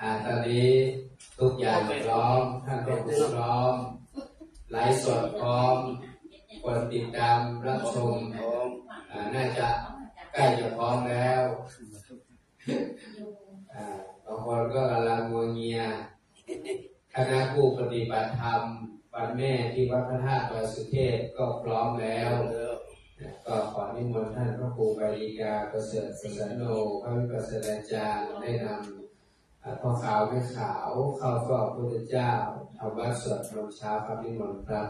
อ่าตอนนี้ทุกอย่างพร้อมท่านเป็นพร้อมไลฟ์สดพร้อมคนติดตามรับชมพร้อมน่าจะใกล้จะพร้อมแล้วบางคนก็กำลังงัวเงียคณะผู้ปฏิบัติธรรมปันแม่ที่วัดพระธาตุดอยสุเทพก็พร้อมแล้วก็ขอนิมนต์ท่านพระครูบาลีกาประเสริฐสันโนพระวิปัสสนาจารย์ได้นำ พอขาวไม่ขาวเข้าก็พระพุทธเจ้าทำวัดสวดมนต์เช้าครับนิมนต์ครับ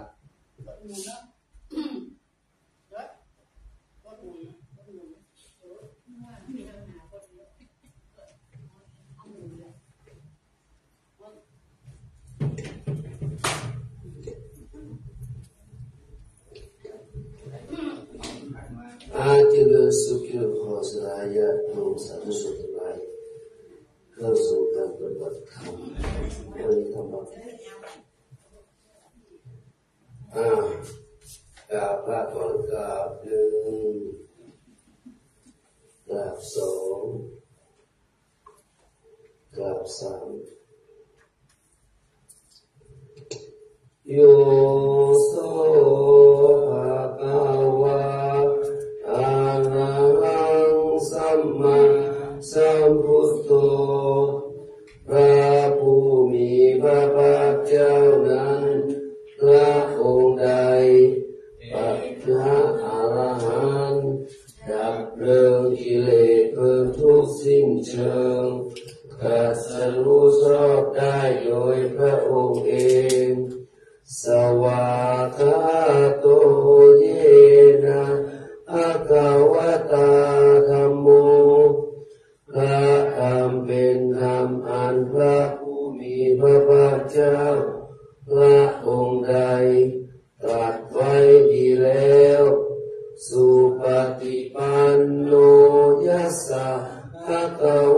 อาทิลสุขิโหสายะโนสัตสุต www.closendever.com. When come up. Ah, uh, that one, that that สัมพุทโธพระผู้มีพระภาคเจ้านั้นพระองค์ใดปัจจาอาหันดับเพลิงกิเลสเพิ่มทุกสิ้นเชิงกัดสรู้ชอบได้โดยพระองค์เอง สวัสดี เจ้าละองค์ใดตรัสไว้ดีแล้ว สุปฏิปันโนยัสสะภะคะว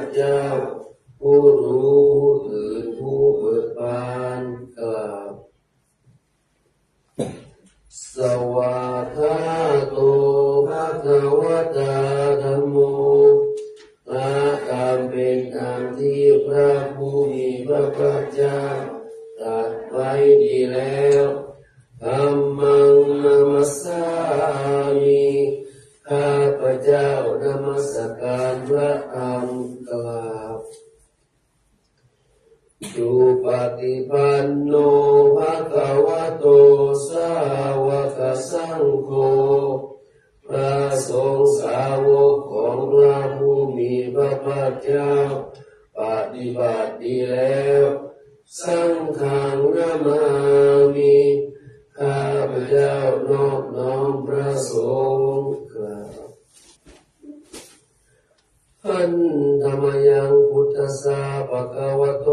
พเจ้า ผู้รู้ผู้ตื่นผู้เบิกบานกล่าวสวาคาโตภะคะวะตาธัมโมพระกรรมเป็นธรรมที่พระผู้มีพระภาคเจ้าตรัสไว้ดีแล้วธรรมังนามัสสามิ เจ้านมัสการพระธรรมกลาวสุปฏิปันโนภะคะวะโตสาวกสังโฆพระสงฆ์สาวกของพระผู้มีพระภาคเจ้า ปฏิบัติดีแล้ว สังฆังนามามิข้าพเจ้านอบน้อมพระสงฆ์กล่าว หันธรรมยังพุทธสาปะกวะโต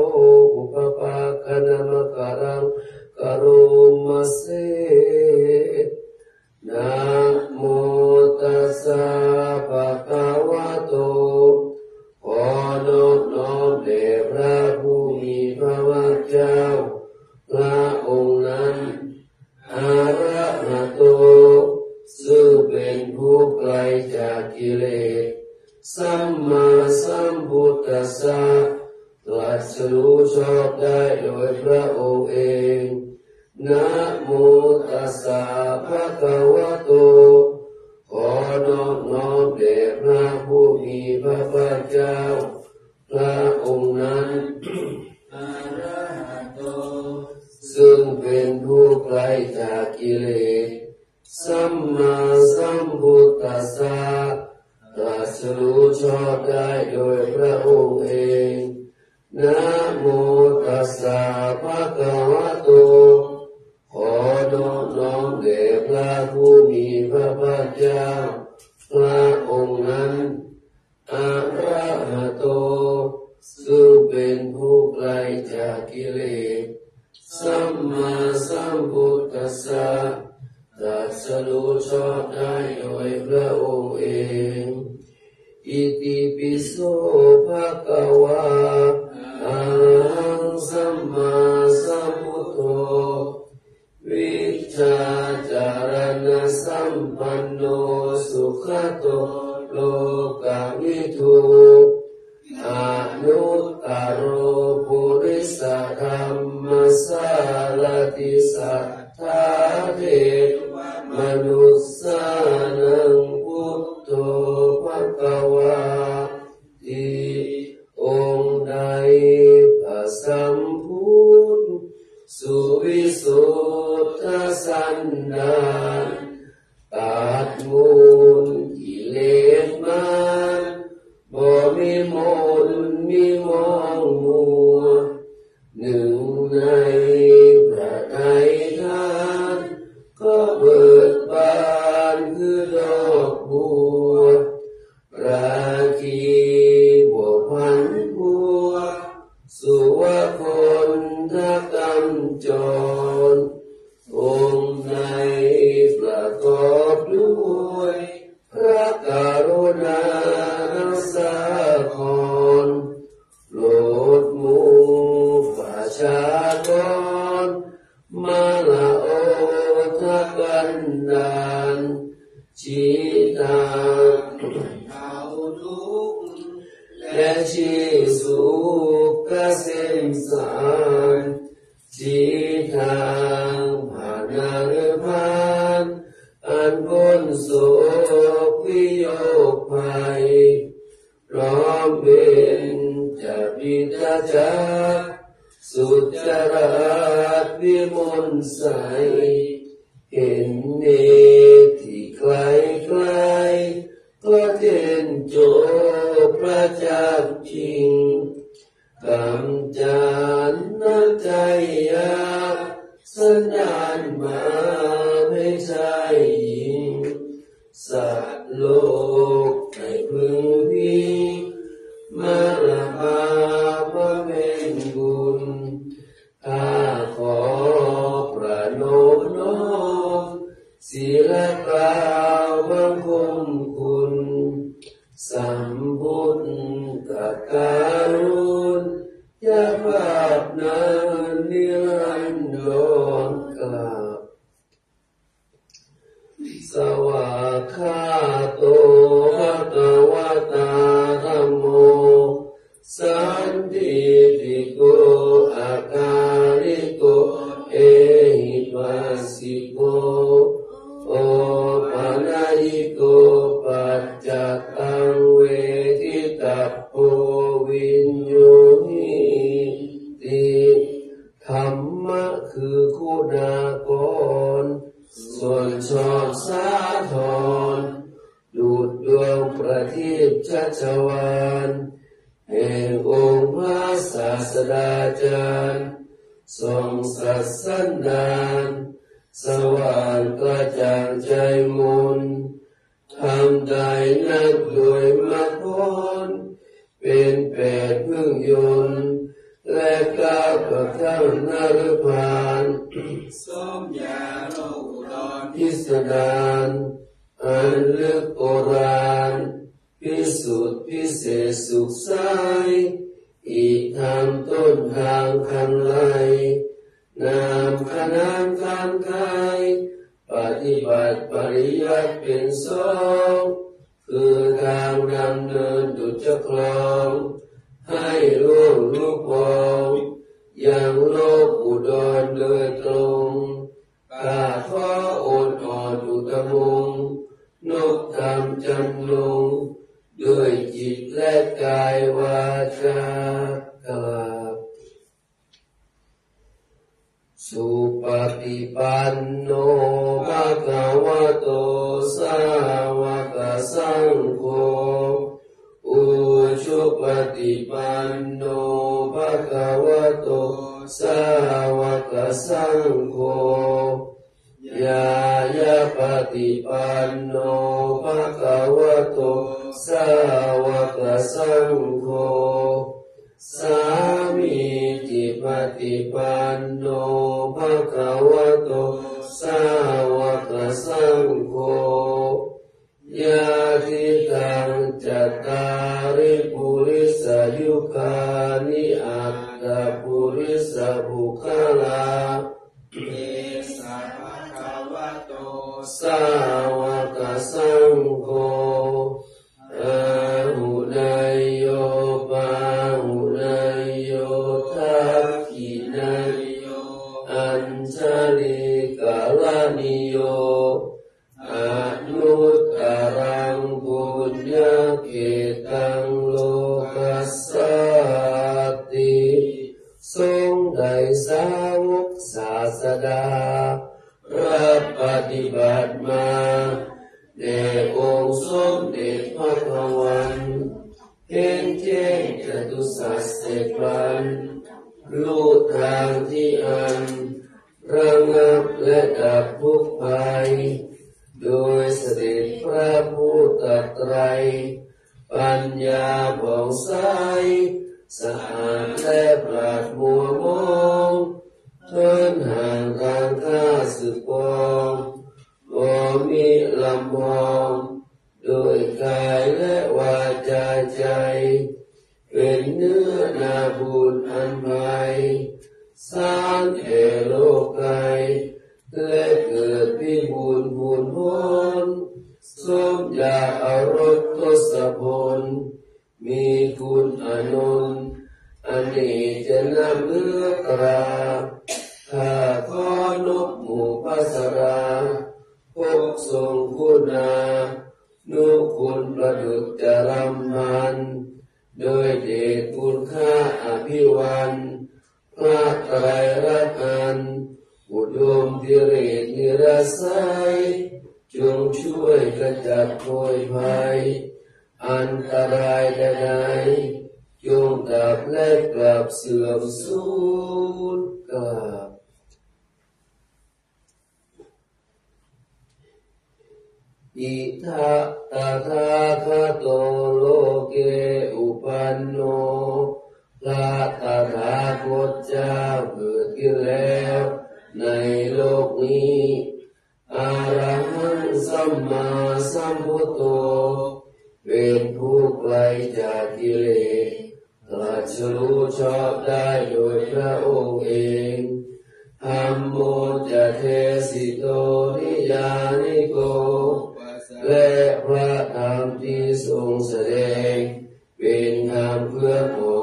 อุปปาคณมะการังกโรมัสเสนะโมตัสสะปะคะวะโตขอนอบน้อมแด่พระผู้มีพระภาคเจ้าพระองค์นั้นอาระหะโตซึ่งเป็นผู้ไกลจากกิเลส สัมมาสัมพุทธัสสะตรัสรู้ชอบได้โดยพระองค์เองนะโมตัสสะภะคะวะโตขอนอบน้อมแด่พระผู้มีพระภาคเจ้า พระองค์นั้นอาระหะโต ซึ่งเป็นผู้ไกลจากกิเลส สัมมาสัมพุทธัสสะ ตรัสรู้ชอบได้โดยพระองค์เอง นะโมตัสสะภะคะวะโต ขอนอบน้อมแด่พระผู้มีพระภาคเจ้า พระองค์นั้นอาระหะโต ซึ่งเป็นผู้ไกลจากกิเลส สัมมาสัมพุทธัสสะ ตรัสรู้ชอบได้โดยพระองค์เอง อิติปิโสภะคะวะอะระหังสัมมาสัมพุทโธวิชาจารณสัมปันโนสุขโต สวาคาโต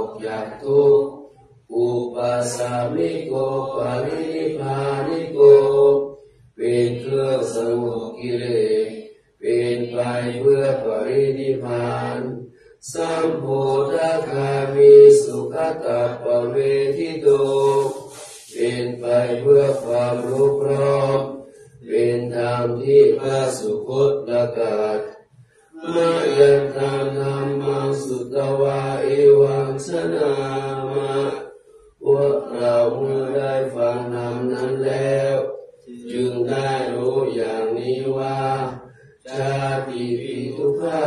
กจากทุกข์อุปสามิโกปรินิพานิโก เป็นเครื่องสงบกิเลสเป็นไปเพื่อปรินิพานสัมโพธคามีสุขตาปเวทิโต เป็นไปเพื่อความรู้พร้อม เป็นธรรมที่พระสุคตประกาศ มายันตามธรรมังสุตวาเอวังชนะมาพวกเราเมื่อได้ฟังธรรมนั้นแล้ว จึงได้รู้อย่างนี้ว่าชาติปีทุกขา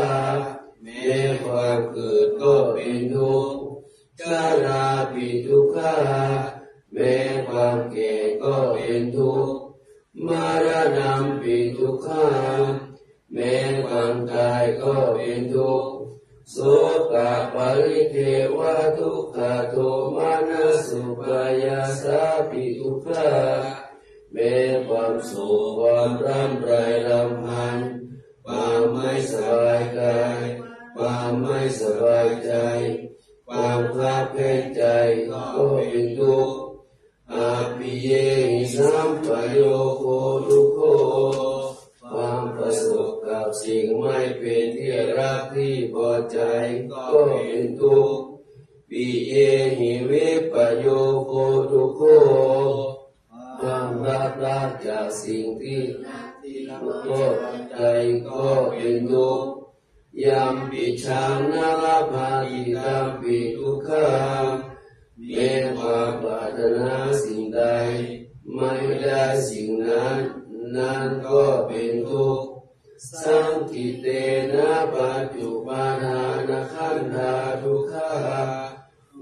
แม้ความเกิดก็เป็นทุกข์ชาราปีทุกขาแม้ความแก่ก็เป็นทุกข์มารณะปีทุกขา แม้ความตายก็เป็นทุกข์โสกะปริเทวะทุกขะโทมานะสุปายาสาปิทุกขาแม้ความโศกความร่ำไรรำพันความไม่สบายกายความไม่สบายใจความคลาดเคลื่อนใจก็เป็นทุกข์อาปิเยหิสัมปโยโคทุกโคความประสบ กับสิ่งไม่เป็นที่รักที่พอใจก็เป็นทุกข์ปิเยหิวิปโยโคทุโคความรักรักจากสิ่งที่ก็ใจก็เป็นทุกข์ยามปิชางนาลาภาติตามปิทุกขังเมื่อความปรารถนาสิ่งใด ไม่ได้สิ่งนั้น นั้นก็เป็นทุกข์ สังกิเตนะปัจจุปาทานขันธาทุกขา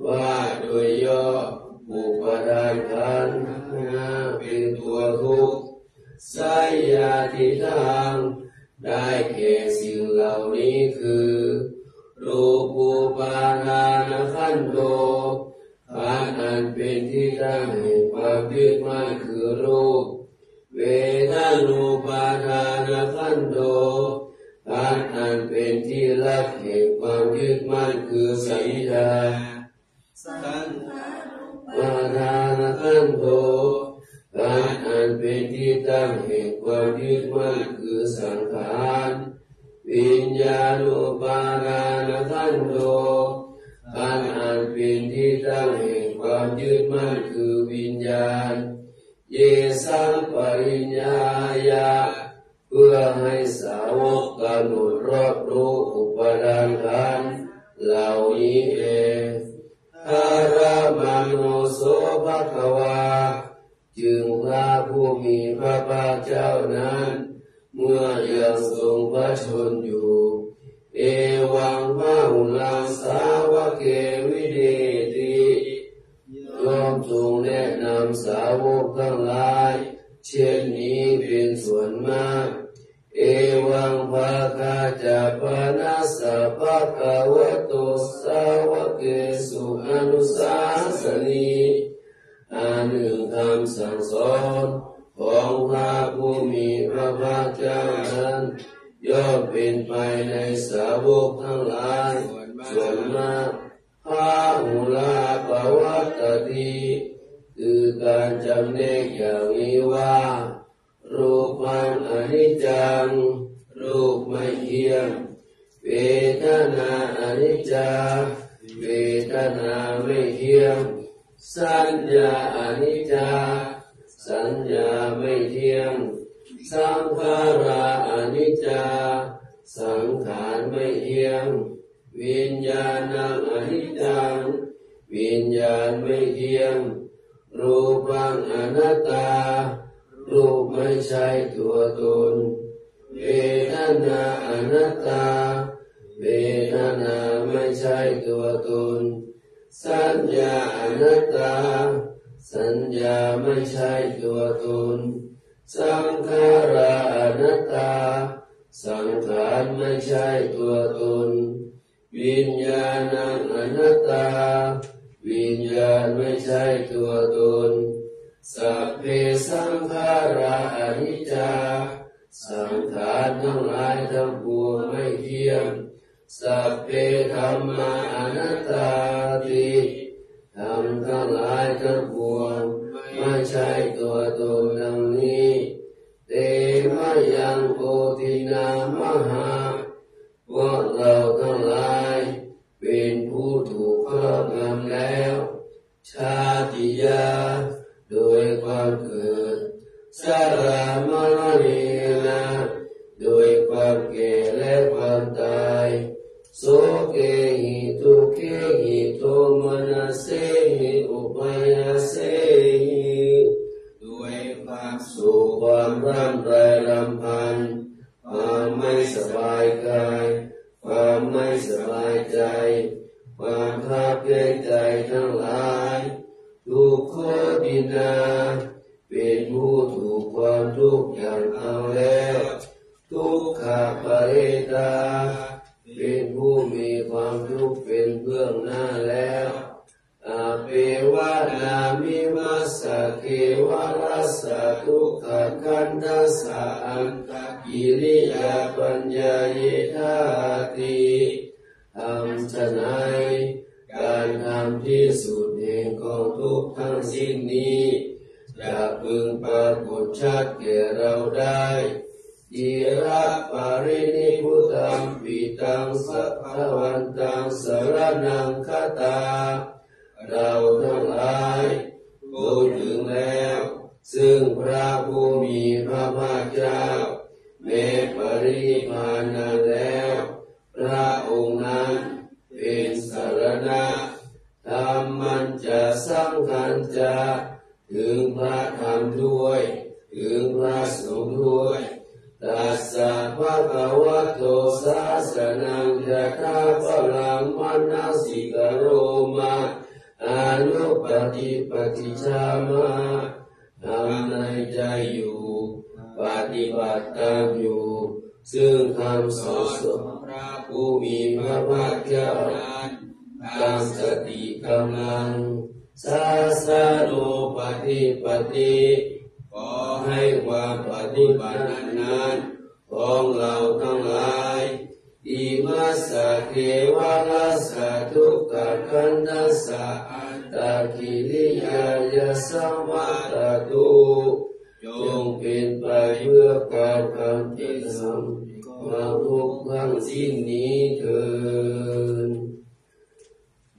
ว่าโดยย่อบุปดานขันธ์เป็นตัวทุกข์สยยาทิทาง ได้แก่สิ่งเหล่านี้คือรูปูปาทานขันโตขันธ์อันเป็นที่ตั้งแห่งความยึดมั่นคือรูป เวทานุปาทานขันโตขันธ์อันเป็นที่รักแห่งความยึดมั่นคือสัญญาสังปาทานขันโตการอันเป็นที่ตั้งแห่งความยึดมั่นคือสังขารวิญญาณุปาทานขันโตการอันเป็นที่ตั้งแห่งความยึดมั่นคือวิญญาณ เยสังปริญญายาเพื่อให้สาวกกำหนดรอบรู้อุปทานขันเหล่านี้เองอารามาโนโสภควา จึงพระผู้มีพระภาคเจ้านั้น เมื่อยังทรงพระชนอยู่ เอวังพระหุลังสาวเกวิเด ทรงแนะนำสาวกทั้งหลาย เช่นนี้เป็นส่วนมาก เอวังภาคาจะปนัสสะภะคะวะโตสาวกเกสุอนุสาสนีอาหนึ่งคำสั่งสอนของพระผู้มีพระภาคเจ้านั้นย่อมเป็นไปในสาวกทั้งหลายส่วนมาก พระหุลาปวัตติคือการจำแนกอย่างนี้ว่า รูปังอนิจจัง รูปไม่เที่ยง เวทนาอนิจจา เวทนาไม่เที่ยง สัญญาอนิจจา สัญญาไม่เที่ยง สังขาราอนิจจา สังขารไม่เที่ยง วิญญาณังอนิจจัง วิญญาณไม่เที่ยง รูปังอนัตตา รูปไม่ใช่ตัวตน เวทนาอนัตตา เวทนาไม่ใช่ตัวตน สัญญาอนัตตา สัญญาไม่ใช่ตัวตน สังขารอนัตตา สังขารไม่ใช่ตัวตน วิญญาณอนัตตา วิญญาณไม่ใช่ตัวตน สัพเพสังขาราอนิจจา สังขารทั้งหลายทั้งปวงไม่เที่ยง สัพเพธรรมาอนัตตาติธรรมทั้งหลายทั้งปวงไม่ใช่ตัวตนดังนี้เตมยังโกตินามหาพวกเราทั้งหลาย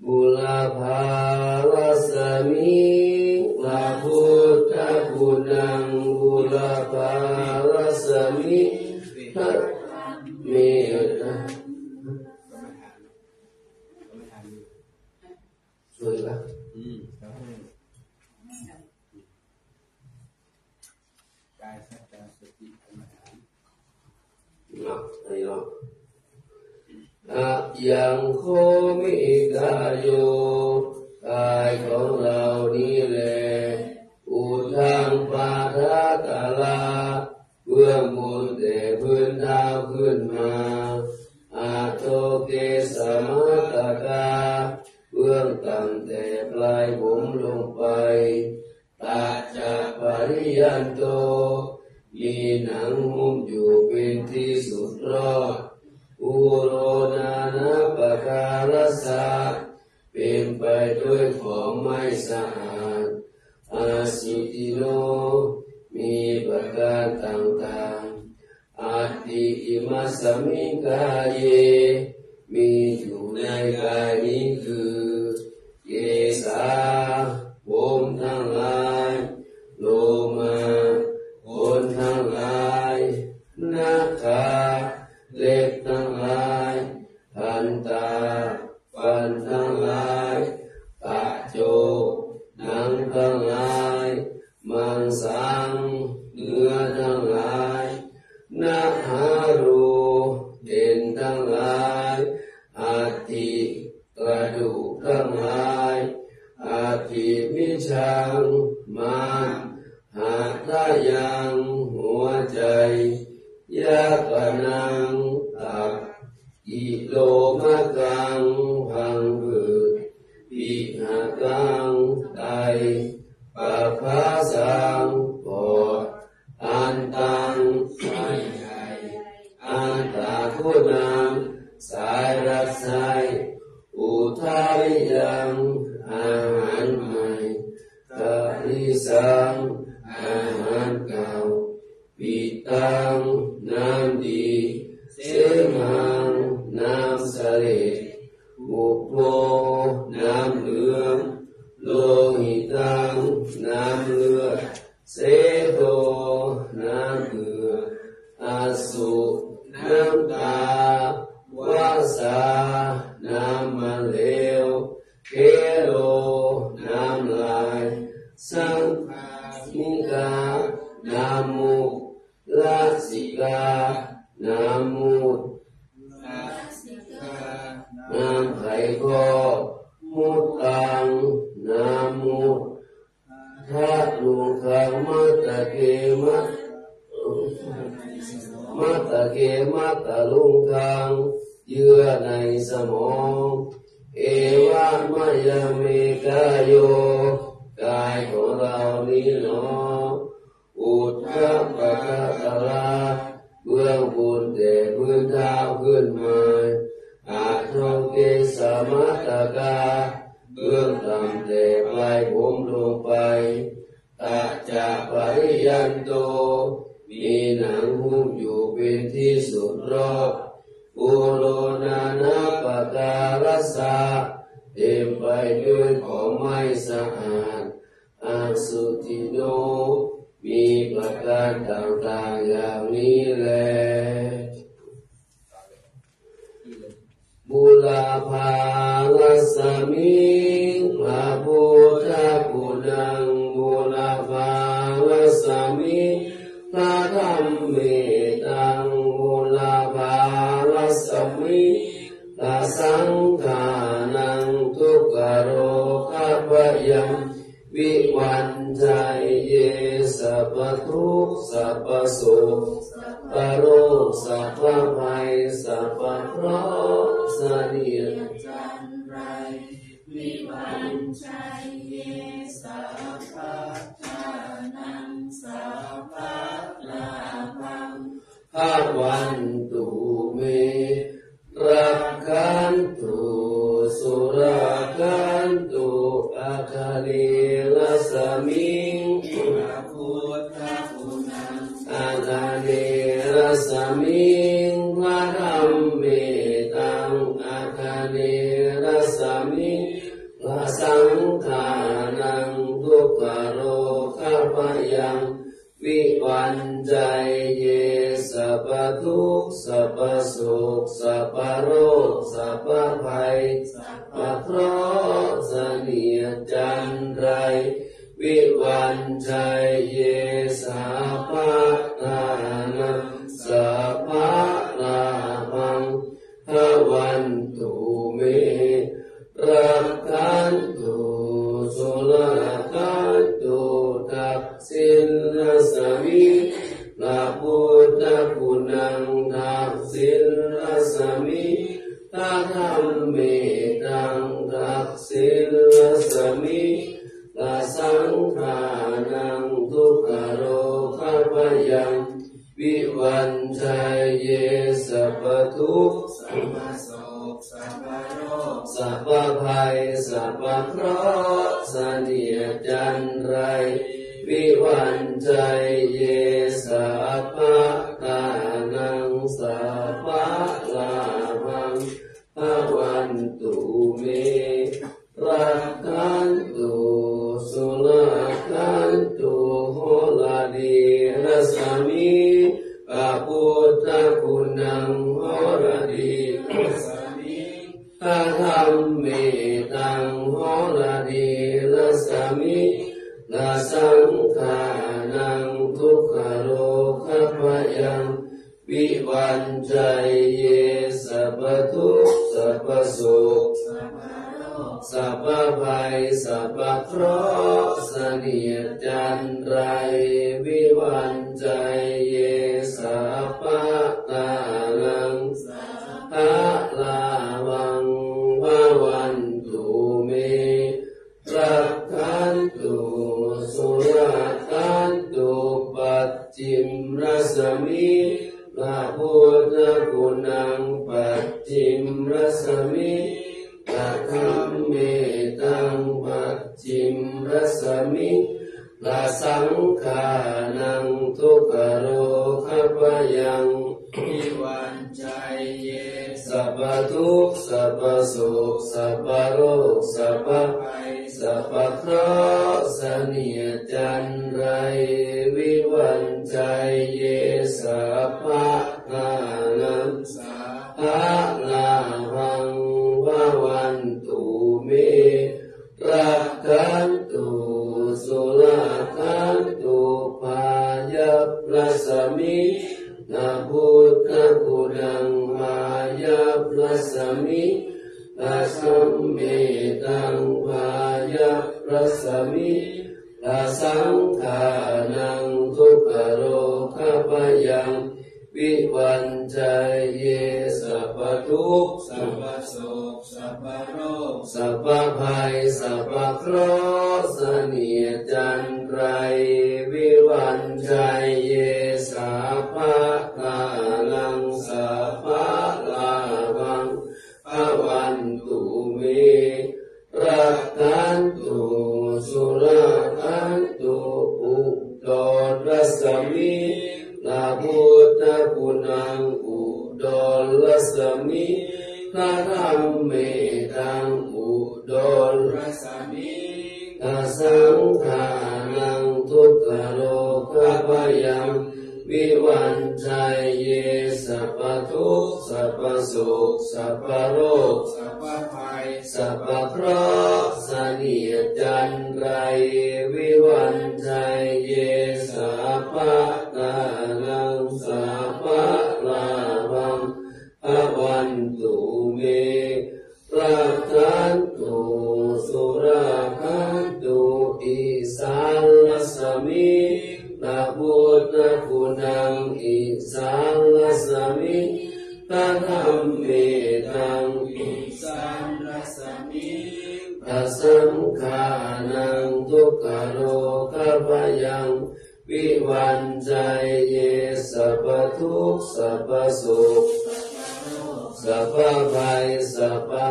Mula Buddha ยังโคมิกายโยกายของเรานี้แหลอุทังปาทะตะลาเบื้องบนแต่พื้นเท้ขึ้นมาอาโตเกสมาตกาเบื้องต่ำแต่ปลายผมลงไปตาจักปริยันโตมีหนังหุ้มอยู่เป็นที่สุดรอด อุโรนานาปการสะเป็นไปด้วยของไม่สะอาดอาสิติโน มีประการต่างๆอาติอิมาสมิกายเย มีอยู่ในกายนี้คือ เยสา ง วิปัญจเยสัพทุกสัพสุขสัพโรสัพภัยสัพเครา สัพพภัยสัพพเคราะห์สนียจันไร วิวันใจเยสัพพะตานังสัพพะลาภังภวันตุเมรักันตุสุลกันตุโหลาดีรสามีปะพุทธคุณัง คัมเมตังหหระดีนัสมิลาสังขานังทุกขโลกพยังวิวันใจเยสัพทุกสัพสุขสัพภัยสัพเคราะห์เนียจันไรวิวันใจเยสัพตาลังตาลาวัง ปัจจิมรสมิพระพุทธคุณังปัจจิมรสมิตะคัมเมตังปัจจิมรสมิลาสังขานังทุกขโรคปยังวิวันใจเยสั พพทุกสัพพสุขสัพพโรคสัพพภัยสัพพะเคราะห์เสนียจันไรวิวันใจเยสัพพะ สัพพภัยสัพพเคราะห์เสนียจันไรวิวันใจเย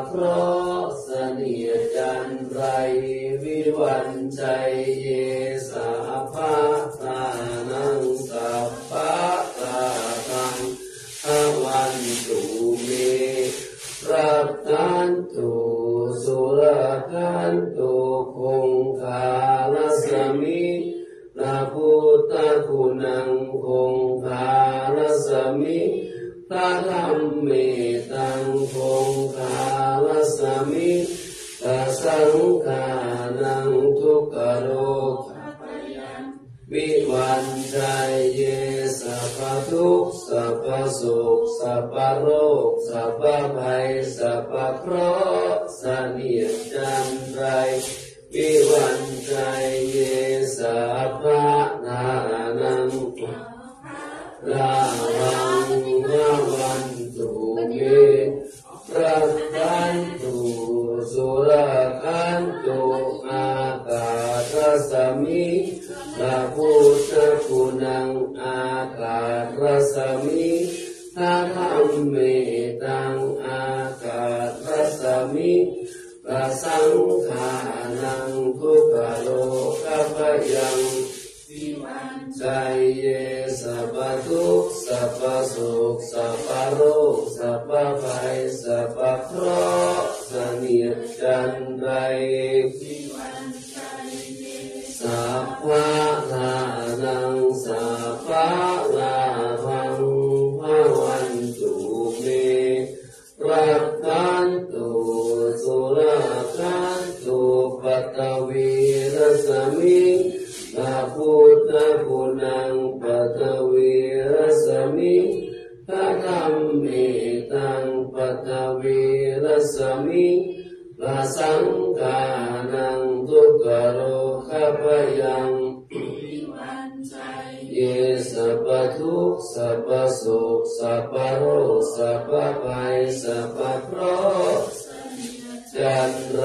สัพราะเสนียดจันไรวิวันใจเยสัพพะตานังสัพพะตาตังภวันตุเมรักขันตุสุรคันตุคงคาลสมินาพุทธคุณังคงคาลสมิพระธรรมเมตังคงคา สมิตสังขานังทุกโรคปยังวิวันใจเยสัพทุกสัพสุขสัพโรคสัพภัยสัพเคราะห์สนียจันไรวิวันใจเยสัพพะนานังลาวัง สุรคันตุอากาศสมิพระพุ ทธคุณังอากาศรสมิพระธรรมเมตังอากาศรสมิพระสังขานังทุกขโลกปยังวิวันใจเยสัพพทุกข์สัพพสุขสัพพโรคสัพพภัยสัพพเคราะห์เสนียดจันไรวิวันใจเยสัพพะลานังสัพพะลาภังภวันตุเมรักขันตุสุราคันตุปัตตวีรสมิ พระพุทธคุณังปัตวีรสมิพระธรรมเมตังปัตวีรสมิพระสังฆานังทุกโรคพยังเยสัพทุกสัพสุขสัพโรสัพภัยสัพโร จันไร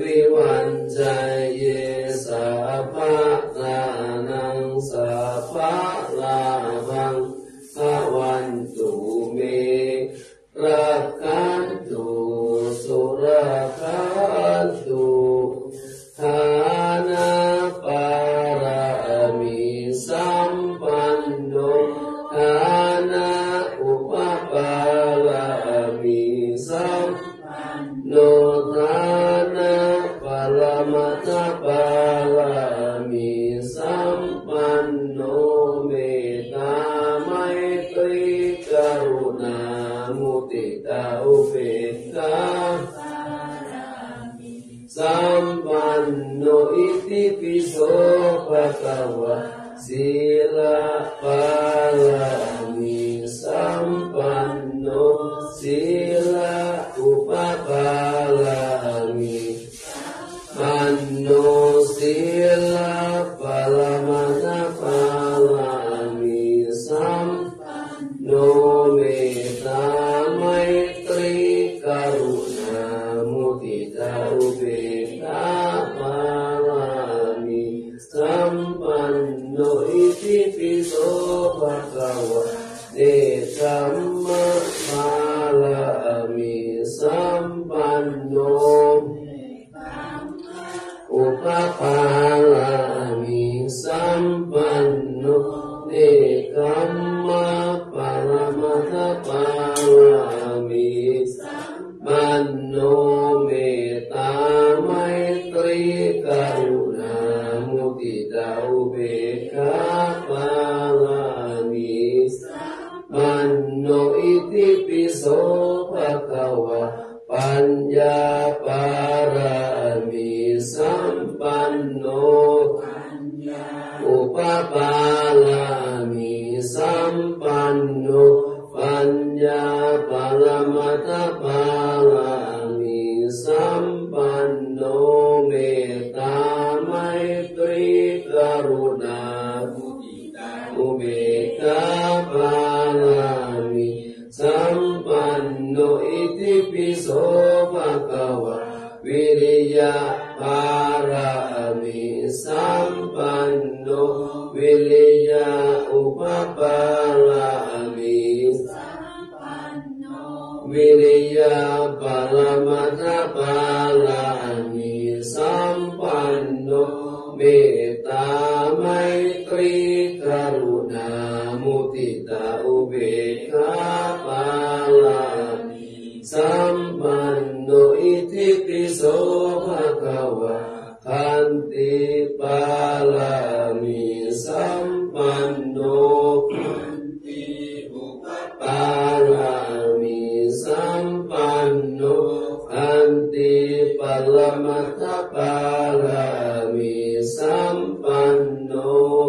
วิวันใจเยสาภาลานังสาภาลาบังสวันตุเมรักกันตุสุรคันตุทานา manno iti piso batawa sila pala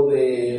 de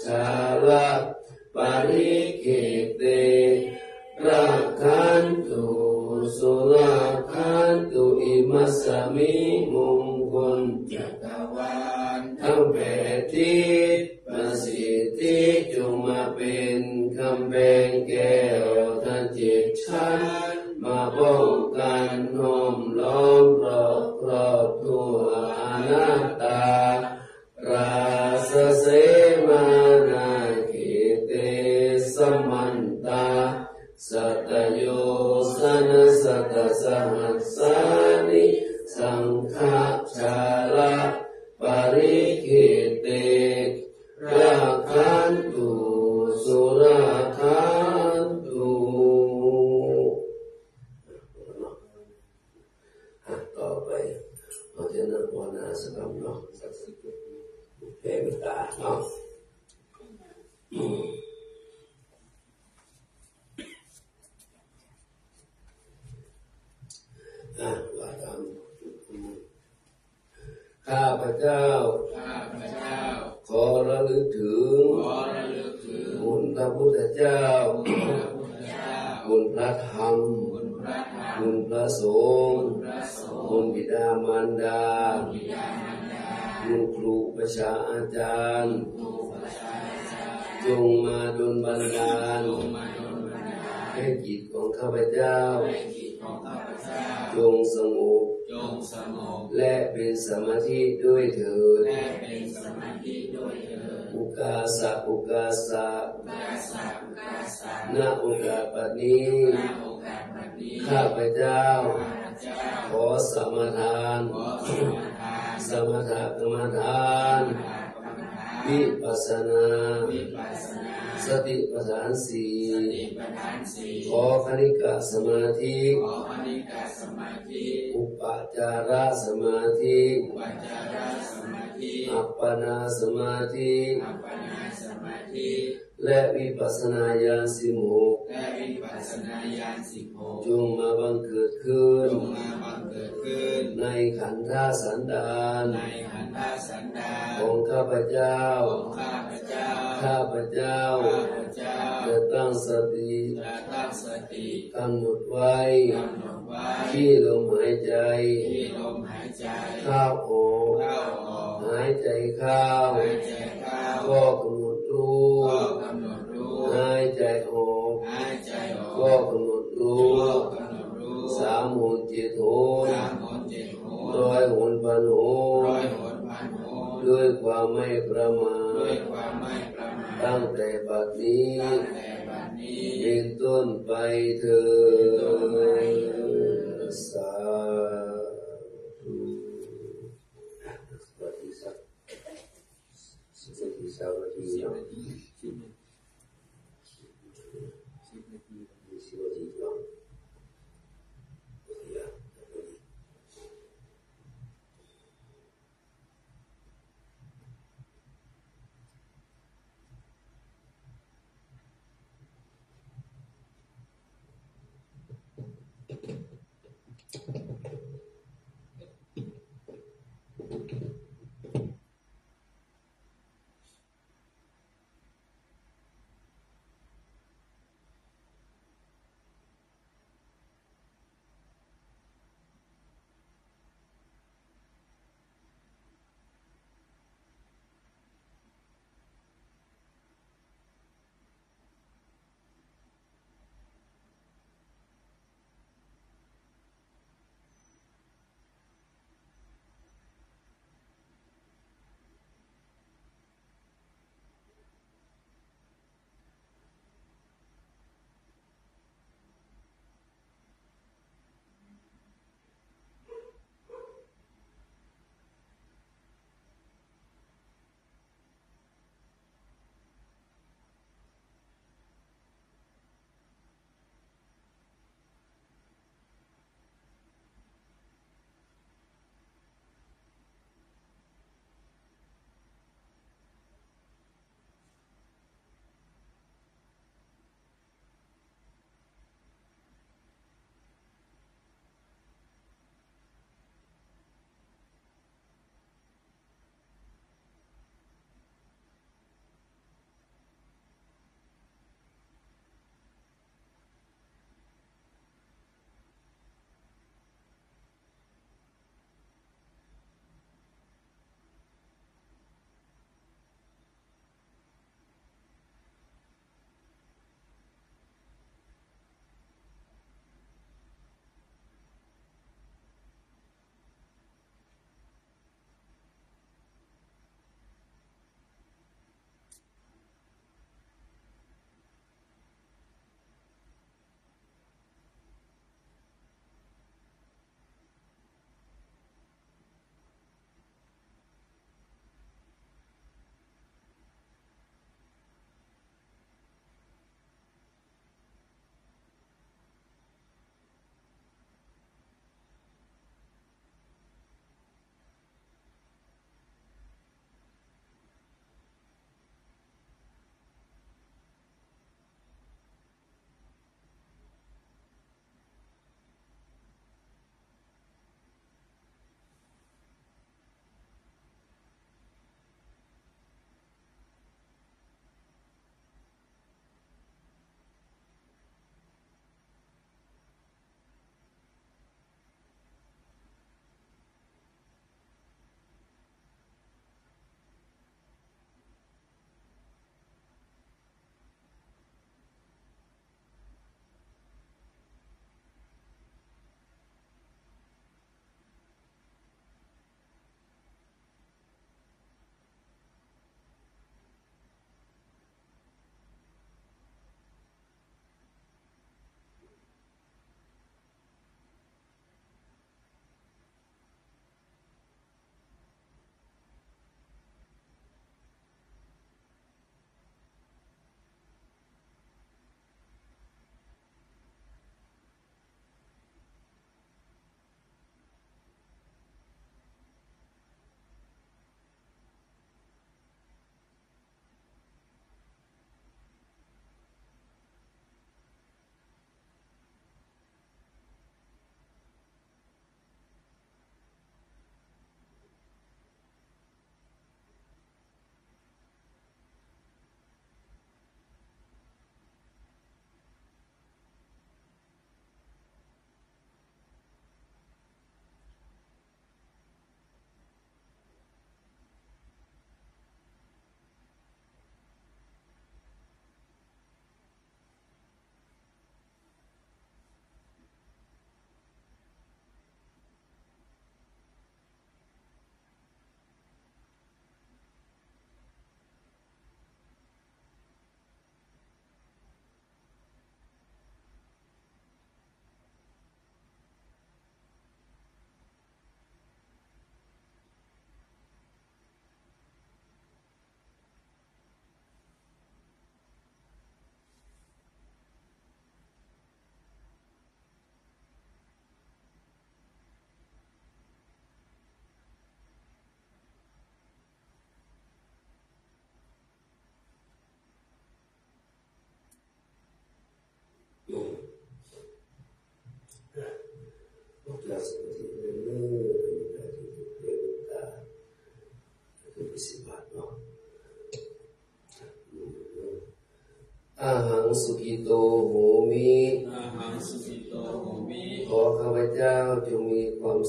salah parikete rakantu sulakantu imasami mungkun. Jakawan kampeti masiti cuma pin kampeng keo tajik chan mabongkan no ดลบันดาลให้จิตของข้าพเจ้าจงสงบจงสงบและเป็นสมาธิด้วยเถิดและเป็นสมาธิด้วยเถิดอุกาสะอุกาสะกาสะกาสะณโอกาสปัจนี้ณโอกาสบัดนี้ข้าพเจ้าพระเจ้าขอสมาทานขอสมาทาน สมถกรรมฐานกรรมฐานวิปัสสนาวิปั สสนาสติปัฏฐานสี่สติปัฏฐานสี่ขอคณิกะสมาธิขออนิกาสมาธิอุปจาระสมาธิวัจจาระสมาธิอัปปนาสมาธิ อัปปนาสมาธิและวิปัสสนาญาณสิบหกและวิปัสสนาญาณสิบหกจงมาบังเกิดขึ้น จงมาบังเกิดขึ้น ในขันธสันดานในขันธสันดาขนองข้าพเจ้าของข้าพเจ้า ข้าพเจ้าข้าพเจ้าจะตั้งสติจะตั้งสติกำหนดไว้กำหนดไว้ ที่ลมหายใจที่ลมหายใจ เข้าออกเข้าออกหายใจเข้าหายใจเข้าก็ ด้วยความไม่ประมาทด้วยความไม่ประมาทตั้งแต่บัดนี้ตั้งแต่บัดนี้เป็นต้นไปเถิด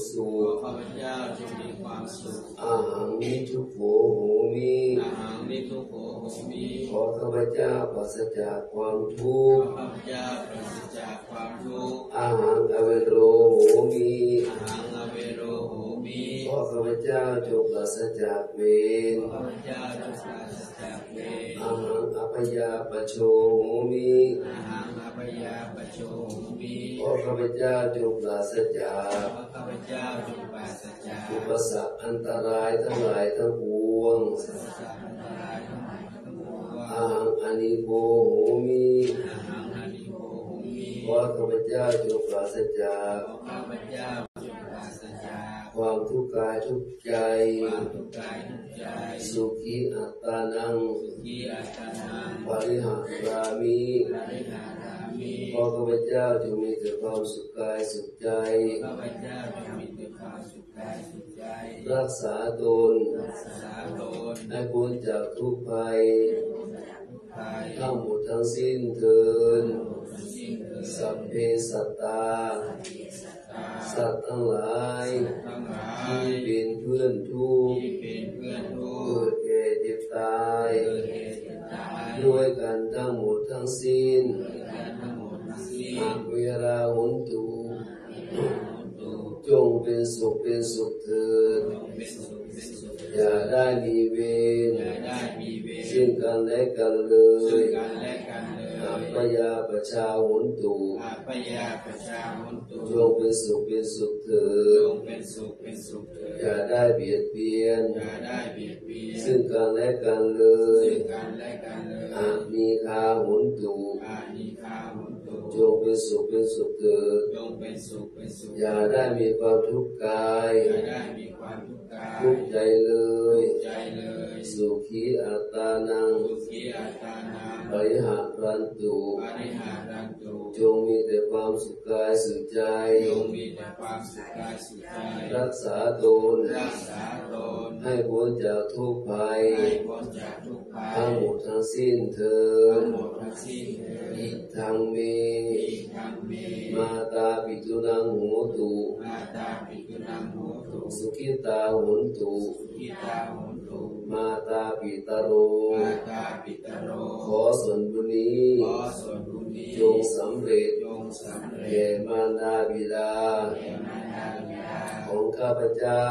สุขอขข้าพเจ้าจงมีความสุขอาหังมิทุกโขโหมิอาหังนิทุกโขโหมิขอข้าพเจ้าปราศจากความทุขกอข์ข้าพเจ้าปราศจากความทุกข์อาหังอเวโรโหมิอาหังอเวโร โหมิขอข้าพเจ้าจงปราศจากเวรข้าพเจ้าจงปราศจากเวรอาหังอภยาปโชโหมิอาหังอภยาปโชโหมิขอข้าพเจ้าจงปราศจากขอข้าพเจ้าจงปราศจากอุปสรรคอันตรายทั้งหลายทั้งปวงจากอันตรายทั้งหลายทั้งปวงอาหังอนิโกโหมิอาหังอนิโกโหมิขอข้าพเจ้าจงปราศจาก ความทุกข์กายทุกข์ใจความทุกข์กายทุกข์ใจสุขีอัตตานังสุขีอัตตานังปริหารามิปริหารามิขอข้าพเจ้าจงมีแต่ความสุขกายสุขใจข้าพเจ้าจงมีแต่ความสุขกายสุขใจ รักษาตนสาโดนให้พ้นจากทุกภัยภัยทั้งหมดทั้งสิ้นเถินสิ้นเถิดสัพเพสัตตา สัตว์ทั้งหลายทั้งหลาที่ยเป็นเพื่อนทุกข์ที่เป็นเพื่อนทุเกิกดข์แก่เจ็บตายเกิดเหตุตาย ด้วยกันทั้งหมดทั้งสิ้นกันทั้งหมดทั้งสิ้นอาเวลาหุนตุตุจงเป็นสุขเป็นสุขเถิดเป็นสุขเป็นสุขอย่าได้มีเวรอย่าได้มีเวรซึ่งกันและกันเลซึ่ย งกันและกันเลอัปยยาประชาหุนตุอาปยาประชาหุนตุจงเป็นสุขเป็นสุขเถิจดงเป็นสุขเป็นสุขเถิดอย่าได้เบียดเบียนอย่าได้เบียดเบียนซึ่งกันและกันเลยซึ่งกันและกันเลยอามีคาหุนตุอานิคาหุนตุ จงเป็นสุขเป็นสุขเถิดจงเป็นสุขเป็นสุขอย่าได้มีความทุกข์กายอย่าได้มีความทุกข์กายทุกข์ใจเลยใจเลย สุขีอัตตานังสุขีอัตตานังปริหารันตุปริหารันตุจงมีแต่ความสุขกายสุขใจจงมีแต่ความสุขกายสุขใจรักษาตนรักษาตนให้พ้นจากทุกภัยให้พ้นจากทุกภัยทั้งหมดทั้งสิ้นเถิทั้งดหมดทั้งสิ้นเถิดอิทังเมอีกทั้งเมมาตาปิตุนังโหตุาตาปิตุนังโหตุ สุขิตาหุนตุ กิตาโหตุ มาตาปิตโร มาตาปิตโร ขอส่วนบุญนี้ ขอส่วนบุญนี้ จงสำเร็จ จงสำเร็ แก่ จ มารดาบิดา แก่มารดาบิดา ของข้าพเจ้า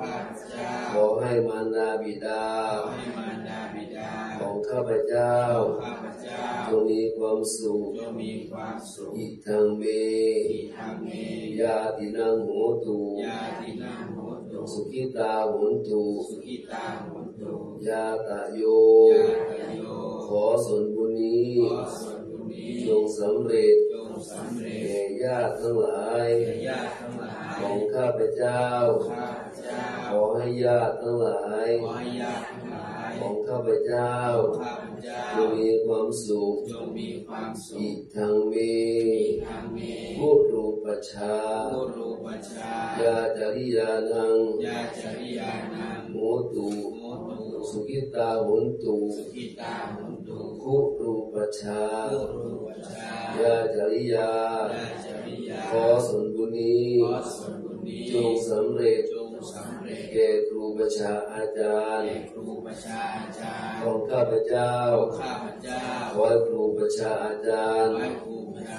ข้าพเจ้า ขอให้มารดาบิดา ให้มารดาบิดา ของข้าพเจ้า ข้าพ เจ้าจงมีความสุขจงมีความสุขอิทังเมอีกทั้งเมยาตินังโหตุยาตินังโหตุสุขิตาหุนตุสุขิตาโหตุยาตะโยยาตโยขอส่วนบุญนี้ขอส่วนบุญนี้จงสำเร็จจงสำเร็จแก่ญาติทั้งหลายแก่ญาติทั้งหลายของข้าพเจ้าข้าพเจ้าขอให้ญาติทั้งหลายขอให้ญาติทั้งหลาย ของข้าพเจ้าข้าพเจ้าจงมีความสุขจงมีความสุอิขทังเมทางเมพุรูปชาโอรูปชายาจริยานังยาจริยานังโหตุโมตุสุขิตาหุนตุสุขิตาหุนตุคุรูปชาโอรูปชายาจริยายาจริยาขอส่วนบุญนี้ขอส่วนบุญนี้จงสำเร็จ จงสำเร็จแก่ครูประชาอาจารย์แก่ครูประชาอาจารย์ของข้าพเจ้าข้าพเจ้าขอให้ครูประชาอาจารย์ไว้ครูประชาอาจารย์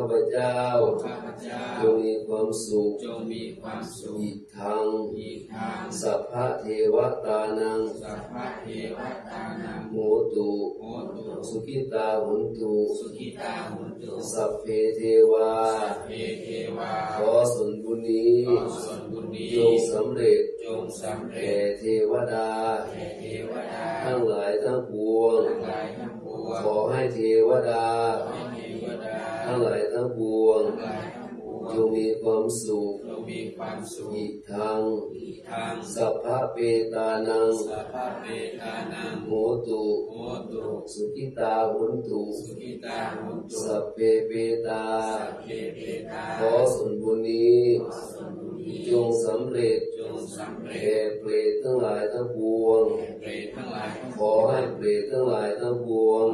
ของข้าพเจ้าข้าพเจ้าจงมีความสุขจงมีความสุขอีกทางอีกทางสัพพะเทวตานังสัพพะเทวตานังโหตุโหตุสุขิตาหุนตุสุขิตาหุนตุสัพเพเทวาเทเทวาขอส่วนบุญนี้ขอส่วนบุญนี้จงสำเร็จจงสำเร็แก่จเทวดาแก่เทวดาทั้งหลายทั้งปวงทั้งหลายทั้งปวงขอให้เทวดาให้เทวดาทั้งหลายทั้งปวงทั้งหลายทั้งปวงจงมีความสุขจงมีความสุขอีกทางอีกทางสัพพะเปตานังสัพพะเปตานังโหตุโหตุสุขิตาหุนตุสุขิตาหุนตุสัพเพเปตาสัพเพเปตาขอส่วนบุญนี้ส่วนบุญนี้จงสำเร็จจงสำเร็แก่จเปรตทั้งหลายทั้งปวงเปรตทั้งหลายทั้งขอให้เปรตทั้งหลายทั้งปวง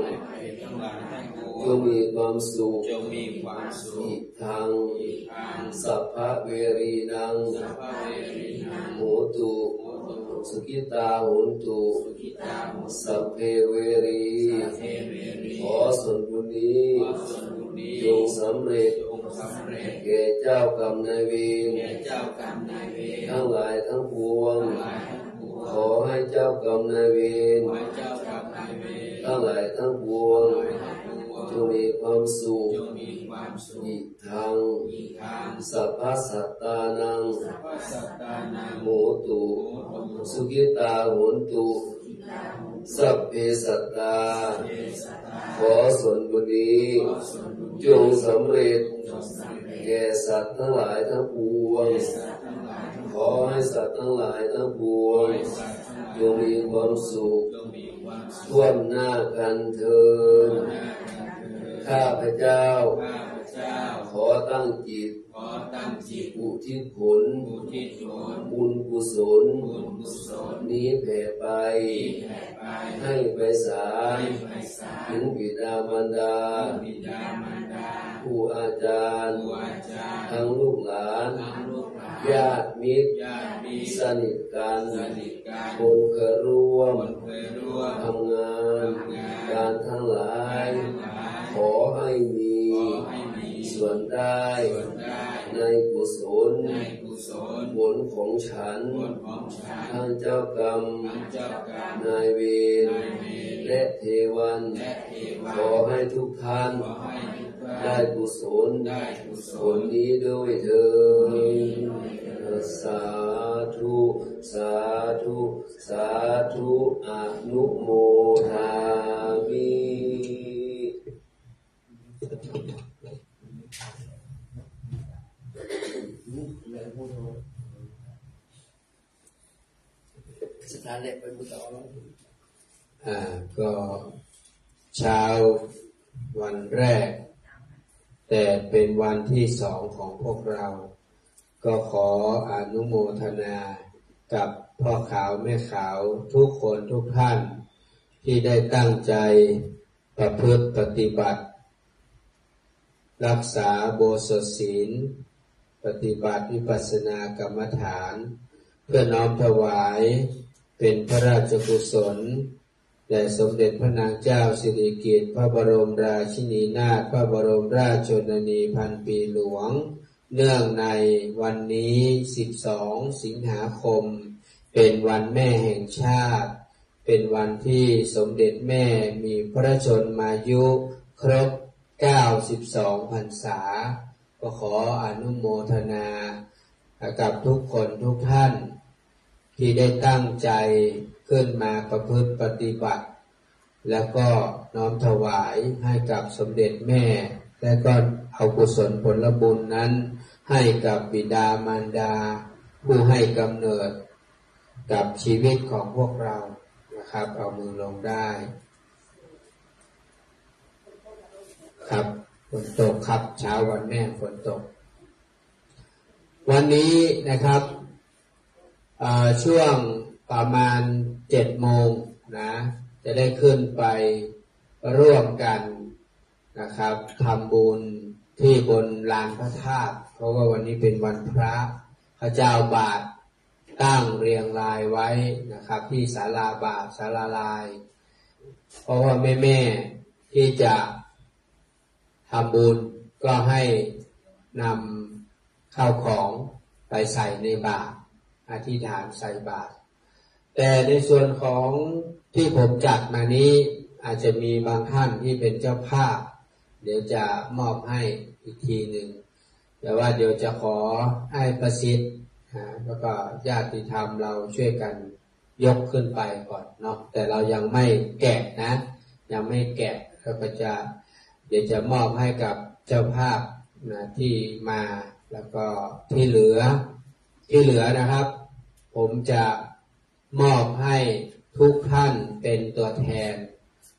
จงงมีความสุขจงมีความสุอิขทังอีกครั้งสัพพะเวรีนังสัพพะเวรีนังโหตุสุขิตาโหนตุสุขิตามุสสัพเพเวรีเทเวรีขอส่วนบุญนี้ขอส่วนบุญนี้จงสำเร็จจงสำเร็จแก่เจ้ากรรมนายเวรแก่เจ้ากรรมนายเวรทั้งหลายทั้งปวงทั้งหลายทั้งปวง ขอให้เจ้ากรรมนายเวรขอให้เจ้ากรรมนายเวรทั้งหลายทั้งปวงทั้ งปวงจงมีความสุขจงมีความสุขอิทังอีกครั้งสัพพะสัตตานังสัพพะสัตตานังโหตุสุขิตาโหนตุสัพเพสัตตา ขอส่วนบุญนี้จงสำเร็จ แก่สัตว์ทั้งหลายทั้งปวง ขอให้สัตว์ทั้งหลายทั้งปวงจงมีความสุขจงมีความสุขท่วมหน้ากันเถิด ข้าพเจ้าข้าพเจ้า ขอตั้งจิต ขอตั้งจิตอุทิศผลอุทิศผลบุญกุศลบุญกุศลนี้แผ่ไปแผ่ไปให้ไปสารให้ไปสารถึงบิดามารดาบิดามารดาครูอาจารย์ครูอาจารย์ทั้งลูกหลานทั้งลูกหลานญาติมิตรญาติมิตรสนิทกันสนิทกันคนเคยร่วคมนเคยร่วมทำงาน การทั้งหลาย ขอให้มีขอให้มีส่วนได้ส่วนได้ในกุศลในกุศลผลของฉันผลของฉันทั้งเจ้ากรรมทั้งเจ้ากรรมนายเวรนายเวรและเทวันและเทวาขอให้ทุกท่านขอให้ทุกท่านได้กุศลได้กุศผลลนี้ด้วยเถิดสาธุสาธุสาธุอนุโมทา สถานเล็กไปบุตรเอาอ่าก็เช้าวันแรก แต่เป็นวันที่สองของพวกเรา ก็ขออนุโมทนากับพ่อขาวแม่ขาวทุกคนทุกท่าน ที่ได้ตั้งใจประพฤติปฏิบัติ รักษาโบสถศีล ปฏิบัติวิปัสสนากรรมฐาน เพื่อน้อมถวาย เป็นพระราชกุศลแด่สมเด็จพระนางเจ้าสิริกิติ์พระบรมราชินีนาถพระบรมราชชนนีพันปีหลวง เนื่องในวันนี้ 12 สิงหาคม เป็นวันแม่แห่งชาติ เป็นวันที่สมเด็จแม่มีพระชนมายุครบ 92 พรรษา ก็ขออนุโมทนา กับทุกคนทุกท่าน ที่ได้ตั้งใจขึ้นมาประพฤติปฏิบัติ แล้วก็น้อมถวายให้กับสมเด็จแม่ และก็เอากุศลผลบุญนั้น ให้กับบิดามารดา ผู้ให้กำเนิดกับชีวิตของพวกเรานะครับ เอามือลงได้ ครับฝนตกครับเช้าวันแม่ฝนตก วันนี้นะครับ ช่วงประมาณเจ็ดโมงนะ จะได้ขึ้นไปร่วมกันนะครับทำบุญที่บนลานพระธาตุเพราะว่าวันนี้เป็นวันพระพระเจ้าบาทตั้งเรียงรายไว้นะครับ ที่ศาลาบาทศาลาลาย เพราะว่าแม่แม่ที่จะทำบุญก็ให้นำข้าวของไปใส่ในบาตร อธิษฐานใส่บาตรแต่ในส่วนของที่ผมจัดมานี้อาจจะมีบางท่านที่เป็นเจ้าภาพ เดี๋ยวจะมอบให้อีกทีหนึ่งแต่ว่าเดี๋ยวจะขอให้ประสิทธิ์แล้วก็ญาติธรรมเราช่วยกันยกขึ้นไปก่อนเนาะแต่เรายังไม่แกะนะ ยังไม่แกะแล้วก็จะเดี๋ยวจะมอบให้กับเจ้าภาพนะที่มาแล้วก็ที่เหลือ ที่เหลือนะครับ ผมจะมอบให้ทุกท่านเป็นตัวแทน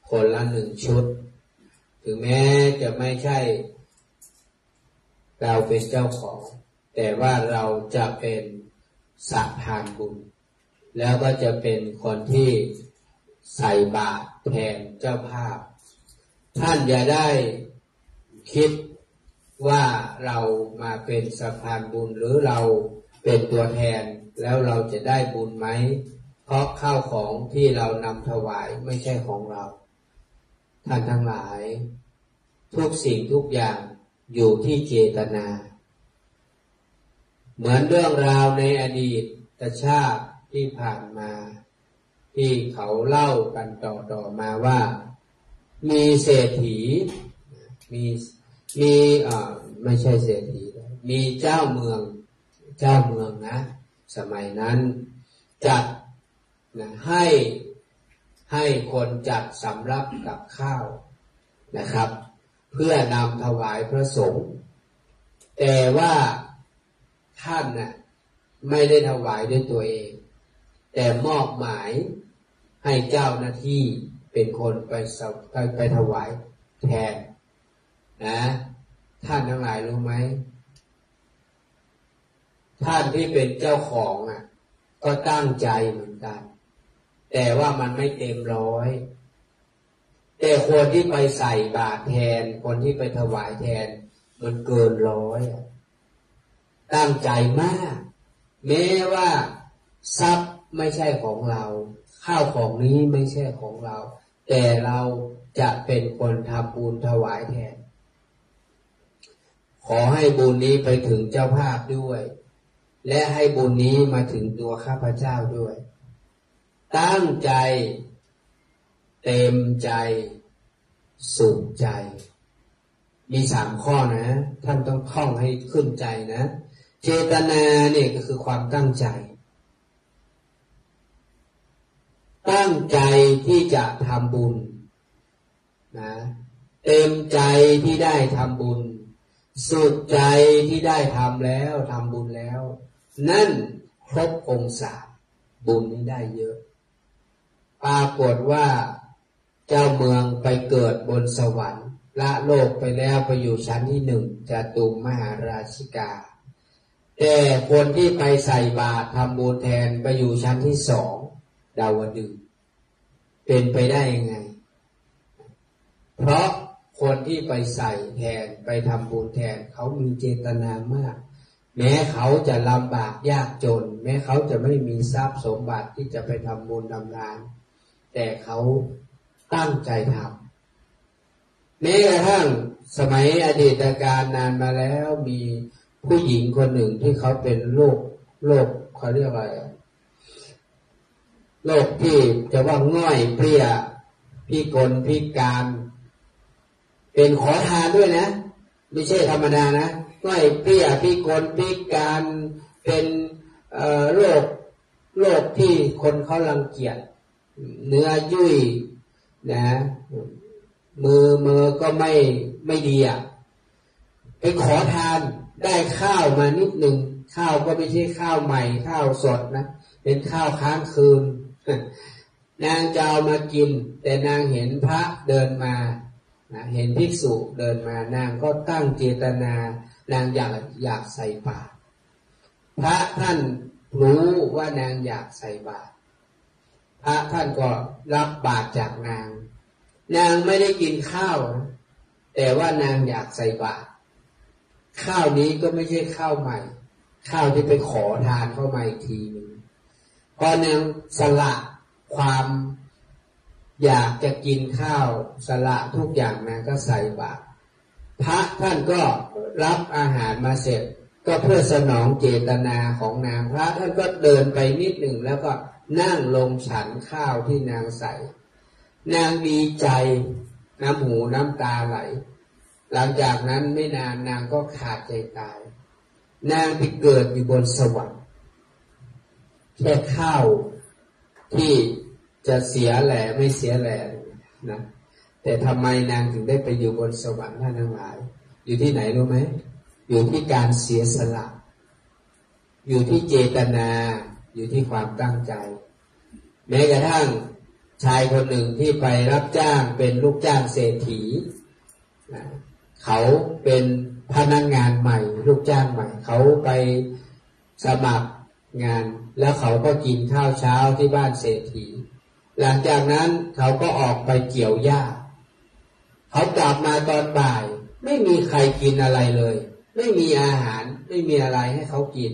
คนละหนึ่งชุด ถึงแม้จะไม่ใช่ เราเป็นเจ้าของ แต่ว่าเราจะเป็นสะพานบุญ แล้วก็จะเป็นคนที่ใส่บาตรแทนเจ้าภาพ ท่านอย่าได้คิดว่าเรามาเป็นสะพานบุญหรือเรา เป็นตัวแทนแล้วเราจะได้บุญไหม เพราะข้าวของที่เรานำถวายไม่ใช่ของเรา ท่านทั้งหลาย ทุกสิ่งทุกอย่างอยู่ที่เจตนา เหมือนเรื่องราวในอดีตชาติที่ผ่านมา ที่เขาเล่ากันต่อๆมาว่า มีเศรษฐี มีมีอ่าไม่ใช่เศรษฐี มีเจ้าเมือง เจ้าเมืองนะ สมัยนั้นจัดนะให้ให้คนจัดสำรับกับข้าวนะครับ เพื่อนำถวายพระสงฆ์แต่ว่าท่านนะ่ะไม่ได้ถวายด้วยตัวเอง แต่มอบหมายให้เจ้าหน้าที่เป็นคนไปไปไปถวายแทนนะ ท่านทั้งหลายรู้ไหม ท่านที่เป็นเจ้าของอะ ก็ตั้งใจเหมือนกัน แต่ว่ามันไม่เต็มร้อย แต่คนที่ไปใส่บาตรแทน คนที่ไปถวายแทน มันเกินร้อยตั้งใจมาก แม้ว่าทรัพย์ไม่ใช่ของเรา ข้าวของนี้ไม่ใช่ของเรา แต่เราจะเป็นคนทำบุญถวายแทน ขอให้บุญนี้ไปถึงเจ้าภาพด้วย และให้บุญนี้มาถึงตัวข้าพเจ้าด้วย ตั้งใจ เต็มใจ สุขใจ มีสามข้อนะ ท่านต้องท่องให้ขึ้นใจนะ เจตนาเนี่ยก็คือความตั้งใจ ตั้งใจที่จะทำบุญนะเต็มใจที่ได้ทำบุญ สุดใจที่ได้ทำแล้วทำบุญแล้ว นั่นครบองศาบุญนี้ได้เยอะ ปรากฏว่าเจ้าเมืองไปเกิดบนสวรรค์ ละโลกไปแล้วไปอยู่ชั้นที่หนึ่งจตุมมหาราชิกา แต่คนที่ไปใส่บาตรทำบุญแทนไปอยู่ชั้นที่สองดาวดึงเป็นไปได้ยังไง เพราะคนที่ไปใส่แทนไปทำบุญแทนเขามีเจตนามาก แม้เขาจะลำบากยากจน แม้เขาจะไม่มีทรัพย์สมบัติที่จะไปทำบุญทำทาน แต่เขาตั้งใจทำแม้กระทั่งสมัยอดีตการนานมาแล้วมีผู้หญิงคนหนึ่งที่เขาเป็นโรคโรคเขาเรียกว่าโรคที่จะว่าง่อยเปรี้ยพิกลพิการ เป็นขอทานด้วยนะ ไม่ใช่ธรรมดานะ ง่เปี้ยพิกลพิการเป็นโรคโรคที่คนเขารังเกียจเนื้อยุ่ยนะมือมือก็ไม่ไม่ดีอะไปขอทานได้ข้าวมานิดหนึ่งข้าวก็ไม่ใช่ข้าวใหม่ข้าวสดนะเป็นข้าวค้างคืน นางจะเอามากิน แต่นางเห็นพระเดินมาเห็นภิกษุเดินมานางก็ตั้งเจตนา นางอยากอยากใส่บาตรพระท่านรู้ว่านางอยากใส่บาตรพระท่านก็รับบาตรจากนาง นางไม่ได้กินข้าว แต่ว่านางอยากใส่บาตรข้าวนี้ก็ไม่ใช่ข้าวใหม่ ข้าวที่ไปขอทานเข้ามาอีกทีนึงพอนางสละความอยากจะกินข้าวสละทุกอย่างนางก็ใส่บาตร พระท่านก็รับอาหารมาเสร็จ ก็เพื่อสนองเจตนาของนางพระท่านก็เดินไปนิดหนึ่งแล้วก็นั่งลงฉันข้าวที่นางใส่นางดีใจน้ำหูน้ำตาไหล หลังจากนั้นไม่นานนางก็ขาดใจตาย นางไปเกิดอยู่บนสวรรค์แค่ข้าวที่จะเสียแหล่ไม่เสียแหล่นะ แต่ทำไมนางถึงได้ไปอยู่บนสวรรค์ท่านทั้งหลาย อยู่ที่ไหนรู้ไหม อยู่ที่การเสียสละ อยู่ที่เจตนา อยู่ที่ความตั้งใจ แม้กระทั่งชายคนหนึ่งที่ไปรับจ้างเป็นลูกจ้างเศรษฐี เขาเป็นพนักงานใหม่ ลูกจ้างใหม่ เขาไปสมัครงาน แล้วเขาก็กินข้าวเช้าที่บ้านเศรษฐี หลังจากนั้นเขาก็ออกไปเกี่ยวหญ้า เขากลับมาตอนบ่าย ไม่มีใครกินอะไรเลย ไม่มีอาหารไม่มีอะไรให้เขากิน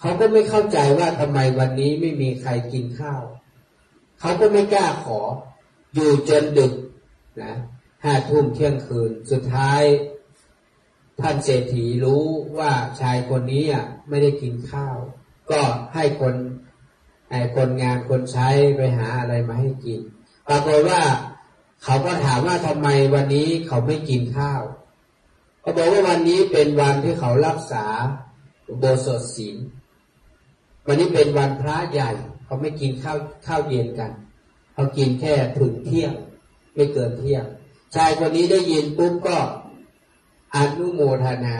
เขาก็ไม่เข้าใจว่าทำไมวันนี้ไม่มีใครกินข้าว เขาก็ไม่กล้าขอ อยู่จนดึกนะห้าทุ่มเที่ยงคืน สุดท้าย ท่านเศรษฐีรู้ว่าชายคนนี้อะไม่ได้กินข้าว ก็ให้คนไอ้คนงานคนใช้ไปหาอะไรมาให้กิน ปรากฏว่า เขาก็ถามว่าทำไมวันนี้เขาไม่กินข้าวเขาบอกว่าวันนี้เป็นวันที่เขารักษาโบสถศีลวันนี้เป็นวันพระใหญ่ เขาไม่กินข้าวข้าวเย็นกัน เขากินแค่ถึงเที่ยง ไม่เกินเที่ยง ชายคนนี้ได้ยินปุ๊บก็อนุโมทนา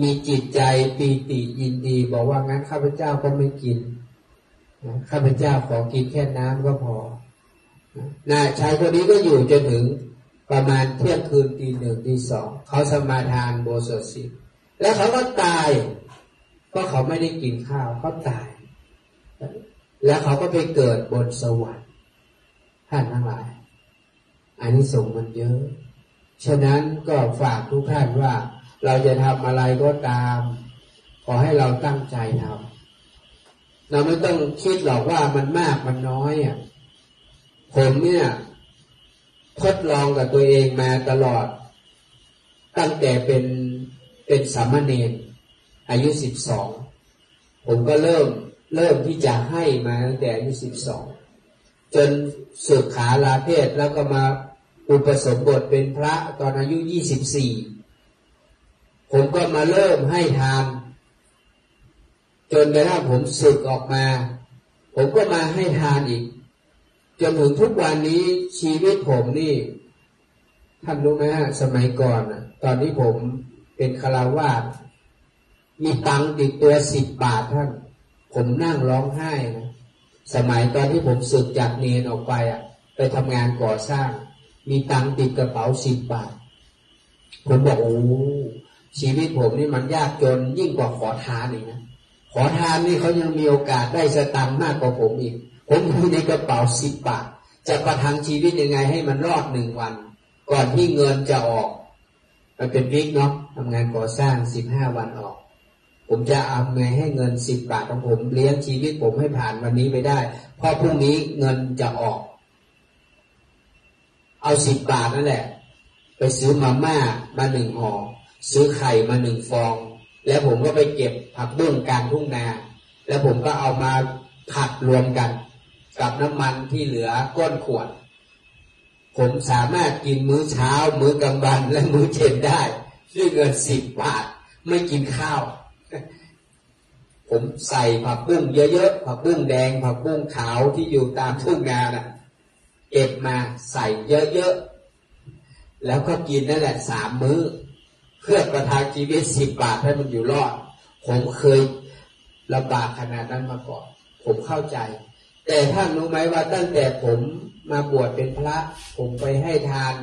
มีจิตใจปีติยินดี บอกว่างั้นข้าพเจ้าก็ไม่กินข้าพเจ้าขอกินแค่น้ำก็พอ นะชายคนนี้ก็อยู่จนถึงประมาณเที่ยงคืนตีหนึ่งตีสองเขาสมาทานโบสถสิแล้วเขาก็ตายเพราะเขาไม่ได้กินข้าวเขาตาย แล้วเขาก็ไปเกิดบนสวรรค์ท่านทั้งหลายอันนี้ส่งมันเยอะ ฉะนั้นก็ฝากทุกท่านว่า เราจะทำอะไรก็ตาม ขอให้เราตั้งใจทำเราไม่ต้องคิดหรอกว่ามันมากมันน้อยอะ ผมเนี่ยทดลองกับตัวเองมาตลอด ตั้งแต่เป็นเป็นสามเณรอายุสิบสองผมก็เริ่มเริ่มที่จะให้มาตั้งแต่อายุสิบสองจนสึกขาลาเพศแล้วก็มาอุปสมบทเป็นพระตอนอายุยี่สิบสี่ผมก็มาเริ่มให้ทานจนกระทั่งผมสึกออกมา ผมก็มาให้ทานอีก จนถึงทุกวันนี้ชีวิตผมนี่ท่านรู้ไหมฮะสมัยก่อนตอนนี้ผมเป็นคารวาสมีตังติดตัวสิบบาทท่าน ผมนั่งร้องไห้นะสมัยตอนที่ผมสึกจากเนนออกไปอะ ไปทำงานก่อสร้าง มีตังติดกระเป๋าสิบบาท ผมบอกโอ้ชีวิตผมนี่มันยากจนยิ่งกว่าขอทานอีกนะขอทานนี่เขายังมีโอกาสได้สตังค์มากกว่าผมอีก ผมมีในกระเป๋าสิบบาท จะประทังชีวิตยังไงให้มันรอดหนึ่งวัน ก่อนที่เงินจะออก มันเป็นวิกเนาะทำงานก่อสร้างสิบห้าวันออก ผมจะเอาไงให้เงินสิบบาทของผมเลี้ยงชีวิตผมให้ผ่านวันนี้ไปได้ เพราะพรุ่งนี้เงินจะออก เอาสิบบาทนั่นแหละ ไปซื้อมาม่ามาหนึ่งห่อซื้อไข่มาหนึ่งฟอง แล้วผมก็ไปเก็บผักบุ้งกลางทุ่งนา แล้วผมก็เอามาผัดรวมกัน กับน้ำมันที่เหลือก้นขวด ผมสามารถกินมื้อเช้า มื้อกลางวันและมื้อเย็นได้ ด้วยเงินสิบบาท ไม่กินข้าว ผมใส่ผักบุ้งเยอะๆผักบุ้งแดง ผักบุ้งขาวที่อยู่ตามทุ่งนาน่ะเก็บมาใส่เยอะๆแล้วก็กินนั่นแหละสามมื้อ เพื่อประทังชีวิตสิบบาทให้มันอยู่รอด ผมเคยลำบากขนาดนั้นมาก่อน ผมเข้าใจ แต่ท่านรู้ไหมว่าตั้งแต่ผมมาบวชเป็นพระ ผมไปให้ทาน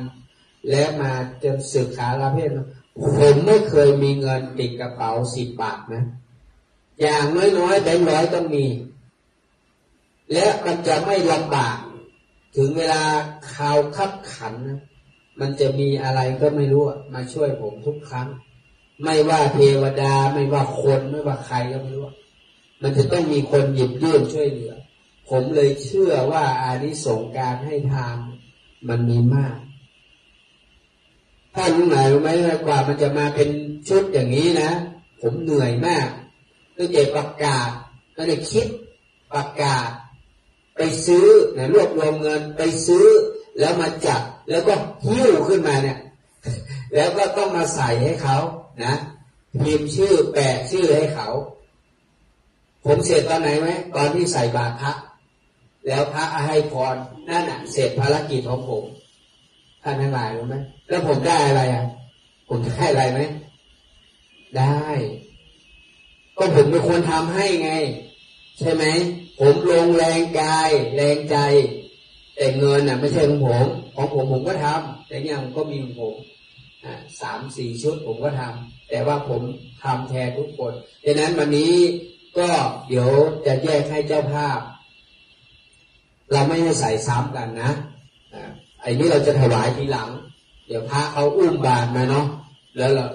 และมาจนศึกษาลาเพศผมไม่เคยมีเงินติดกระเป๋าสิบบาทนะ อย่างน้อยๆแบงร้อยต้องมี และมันจะไม่ลำบาก ถึงเวลาข่าวขับขันนะมันจะมีอะไรก็ไม่รู้มาช่วยผมทุกครั้ง ไม่ว่าเทวดาไม่ว่าคนไม่ว่าใครก็ไม่รู้ มันจะต้องมีคนหยิบยื่นช่วยเหลือ ผมเลยเชื่อว่าอานิสงส์การให้ทานมันมีมากท่านรู้ไหมรู้ไหมกว่ามันจะมาเป็นชุดอย่างนี้นะ ผมเหนื่อยมากตั้งแต่ประกาศตั้งแต่คิดประกาศ ไปซื้อนะรวบรวมเงินไปซื้อ แล้วมาจับแล้วก็หิ้วขึ้นมาเนี่ย แล้วก็ต้องมาใส่ให้เขานะพิมพ์ชื่อแปะชื่อให้เขา ผมเสร็จตอนไหนไหมตอนที่ใส่บาตรพระ แล้วพระให้พรนั่นอะเสร็จภารกิจของผมท่านทั้งหลายรู้ไหมแล้วผมได้อะไรอะ ผมได้อะไรไหมได้ ก็ผมเป็นคนทำให้ไง ใช่ไหมผมลงแรงกาย แรงใจ แต่เงินอะ ไม่ใช่ของผม ของผมผมก็ทำแต่เนี่ยผมก็มีของผมสามสี่ชุดผมก็ทำแต่ว่าผมทำแทนทุกคนดังนั้นวันนี้ก็เดี๋ยวจะแยกให้เจ้าภาพ เราไม่ให้ใส่ซ้ำกันนะไอ้นี้เราจะถวายทีหลัง เดี๋ยวพระเขาอุ้มบาตรมาเนาะแล้วเรา